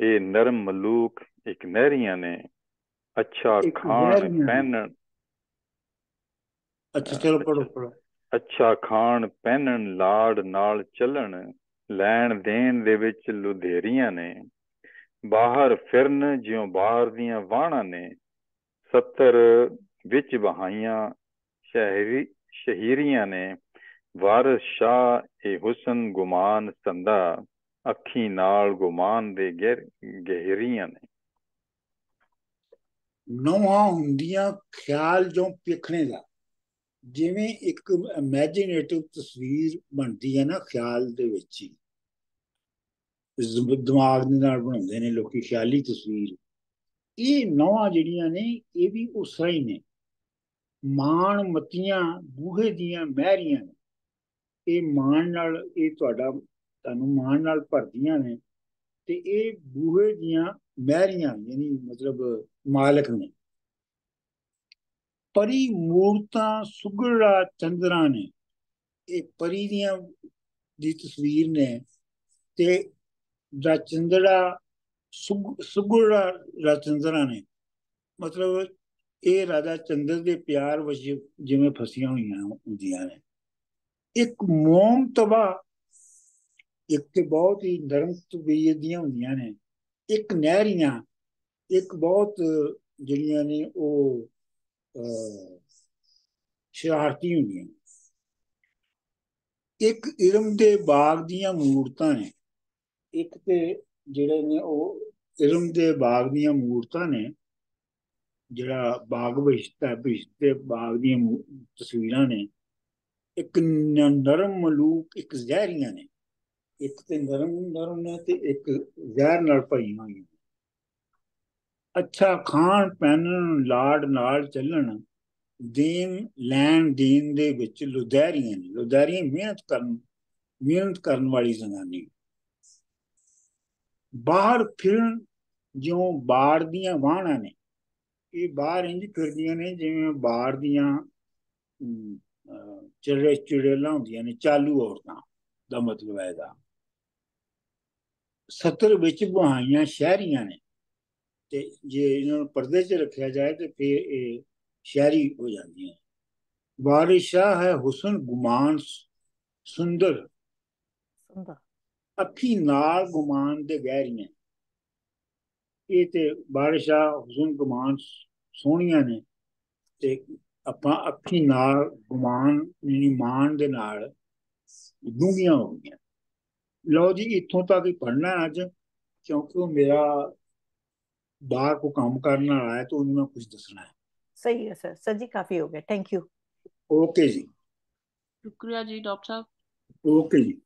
ਇਹ ਨਰਮ ਮਲੂਕ ਇੱਕ ਨਹਿਰੀਆਂ ਨੇ। ਅੱਛਾ ਖਾਣ। ਪਹਿਨਣ ਅੱਛਾ ਚਲੋ ਪੜੋ ਪੜੋ ਅੱਛਾ ਖਾਣ ਪਹਿਨਣ ਲਾੜ ਨਾਲ ਚੱਲਣ ਲੈਣ ਦੇਣ ਦੇ ਵਿੱਚ ਲੁਧੇਰੀਆਂ ਨੇ। ਬਾਹਰ ਫਿਰਨ ਜਿਉਂ ਬਾਹਰ ਦੀਆਂ ਵਾਹਣਾਂ ਨੇ। 70 ਵਿੱਚ ਵਹਾਈਆਂ ਸ਼ਹਿਰੀ ਸ਼ਹੀਰੀਆਂ ਨੇ। ਵਾਰਿਸ ਸ਼ਾਹ ਇਹ ਹੁਸਨ ਗੁਮਾਨ ਸੰਦਾ ਅੱਖੀ ਨਾਲ ਗੁਮਾਨ ਦੇ ਗਹਿਰ ਗਹਿਰੀਆਂ ਨੇ। ਨੌਹਾਂ ਹੁੰਦੀਆਂ ਖਿਆਲ ਜੋ ਪੇਖਣੇ ਦਾ। ਜਿਵੇਂ ਇੱਕ ਇਮੇਜਿਨੇਟਿਵ ਤਸਵੀਰ ਬਣਦੀ ਹੈ ਨਾ ਖਿਆਲ ਦੇ ਵਿੱਚ ਹੀ। ਦਿਮਾਗ ਦੇ ਨਾਲ ਬਣਾਉਂਦੇ ਨੇ ਲੋਕੀ ਖਿਆਲੀ ਤਸਵੀਰ। ਇਹ ਨੌਹਾਂ ਜਿਹੜੀਆਂ ਨੇ, ਇਹ ਵੀ ਉਸ ਤਰ੍ਹਾਂ ਹੀ ਨੇ। ਮਾਣ ਮਤੀਆਂ, ਬੂਹੇ ਦੀਆਂ ਮਹਿਰੀਆਂ ਨੇ। ਇਹ ਮਾਣ ਨਾਲ, ਇਹ ਤੁਹਾਡਾ, ਤੁਹਾਨੂੰ ਮਾਣ ਨਾਲ ਭਰਦੀਆਂ ਨੇ। ਤੇ ਇਹ ਬੂਹੇ ਦੀਆਂ ਮਹਿਰੀਆਂ ਯਾਨੀ ਮਤਲਬ ਮਾਲਕ ਨੇ। ਪਰੀ ਮੂਰਤਾਂ ਸੁਗੜਾ ਚੰਦਰਾਂ ਨੇ। ਇਹ ਪਰੀ ਦੀਆਂ ਦੀ ਤਸਵੀਰ ਨੇ ਤੇ ਦਾ ਚੰਦੜਾ ਸੁਗ- ਸੁਗੜਾ ਰਾਚੰਦਰਾ ਨੇ। ਮਤਲਬ ਇਹ ਰਾਜਾ ਚੰਦਰ ਦੇ ਪਿਆਰ ਵਿੱਚ ਜਿਵੇਂ ਫਸੀਆਂ ਹੋਈਆਂ ਹੁੰਦੀਆਂ ਨੇ। ਇੱਕ ਮੋਮ ਤਬਾ ਇੱਕ ਤੇ ਬਹੁਤ ਹੀ ਨਰਮ ਤਬੀਅਤ ਦੀਆਂ ਹੁੰਦੀਆਂ ਨੇ। ਇੱਕ ਨਹਿਰੀਆਂ, ਇੱਕ ਬਹੁਤ ਜਿਹੜੀਆਂ ਨੇ ਉਹ ਸ਼ਰਾਰਤੀ ਹੁੰਦੀਆਂ ਇੱਕ ਇਲਮ ਦੇ ਬਾਗ ਦੀਆਂ ਮੂਰਤਾਂ ਨੇ। ਇੱਕ ਤੇ ਜਿਹੜੇ ਨੇ ਉਹ ਇਲਮ ਦੇ ਬਾਗ ਦੀਆਂ ਮੂਰਤਾਂ ਨੇ, ਜਿਹੜਾ ਬਾਗ ਵਿਸ਼ਤਾ ਦੇ ਬਾਗ ਦੀਆਂ ਤਸਵੀਰਾਂ ਨੇ। ਇੱਕ ਨਰਮ ਮਲੂਕ, ਇੱਕ ਜ਼ਹਿਰੀਆਂ ਨੇ। ਇੱਕ ਤੇ ਨਰਮ ਨਰਮ ਨੇ ਤੇ ਇੱਕ ਜ਼ਹਿਰ ਨਾਲ ਭਰੀਆਂ ਹੋਈਆਂ ਅੱਛਾ, ਖਾਣ ਪਹਿਨਣ ਲਾੜ ਨਾਲ ਚੱਲਣ, ਦੀਨ ਲੈਣ ਦੀਨ ਦੇ ਵਿੱਚ ਲੁਧੈਰੀਆਂ ਨੇ। ਲੁਧੈਰੀਆਂ ਮਿਹਨਤ ਕਰਨ ਮਿਹਨਤ ਕਰਨ ਵਾਲੀ ਜ਼ਨਾਨੀ ਬਾਹਰ ਫਿਰਨ ਜਿਉਂ ਬਾੜ ਦੀਆਂ ਵਾਹਣਾਂ ਨੇ। ਇਹ ਬਾਹਰ ਇੰਜ ਫਿਰਦੀਆਂ ਨੇ ਜਿਵੇਂ ਬਾੜ ਦੀਆਂ ਚਿੜੇ ਚਿੜੇਲਾਂ ਹੁੰਦੀਆਂ ਨੇ, ਚਾਲੂ ਔਰਤਾਂ ਦਾ ਮਤਲਬ ਹੈ ਦਾ ਸਤਰ ਵਿੱਚ ਬਹਾਈਆਂ ਸ਼ਹਿਰੀਆਂ ਨੇ ਤੇ ਜੇ ਇਹਨਾਂ ਨੂੰ ਪਰਦੇ 'ਚ ਰੱਖਿਆ ਜਾਏ ਤੇ ਫਿਰ ਇਹ ਸ਼ਹਿਰੀ ਹੋ ਜਾਂਦੀਆਂ ਵਾਰਿਸ਼ਾ ਹੈ ਹੁਸਨ ਗੁਮਾਨ ਸੁੰਦਰ ਸੁੰਦਰ ਅੱਖੀ ਨਾਲ ਗੁਮਾਨ ਦੇ ਗਹਿਰੀਆਂ ਇਹ ਤੇ ਬਾਰਿਸ਼ਾ ਹੁਸਨ ਗੁਮਾਨ ਸੋਹਣੀਆਂ ਨੇ ਤੇ ਆਪਾਂ ਅੱਖੀ ਨਾਲ ਗੁਮਾਨ ਨਹੀਂ ਮਾਨ ਦੇ ਨਾਲ ਡੂੰਘੀਆਂ ਹੋ ਗਈਆਂ ਲਓ ਜੀ ਇੱਥੋਂ ਤੱਕ ਹੀ ਪੜਨਾ ਅੱਜ ਕਿਉਂਕਿ ਉਹ ਮੇਰਾ ਬਾਹਰ ਕੋ ਕੰਮ ਕਰਨ ਵਾਲਾ ਹੈ ਤਾਂ ਉਹਨੂੰ ਮੈਂ ਕੁਝ ਦੱਸਣਾ ਹੈ। ਸਹੀ ਹੈ ਸਰ ਸਰ ਜੀ ਕਾਫੀ ਹੋ ਗਿਆ ਥੈਂਕ ਯੂ ਓਕੇ ਜੀ। ਸ਼ੁਕਰੀਆ ਜੀ ਡਾਕਟਰ ਸਾਹਿਬ। ਓਕੇ ਜੀ।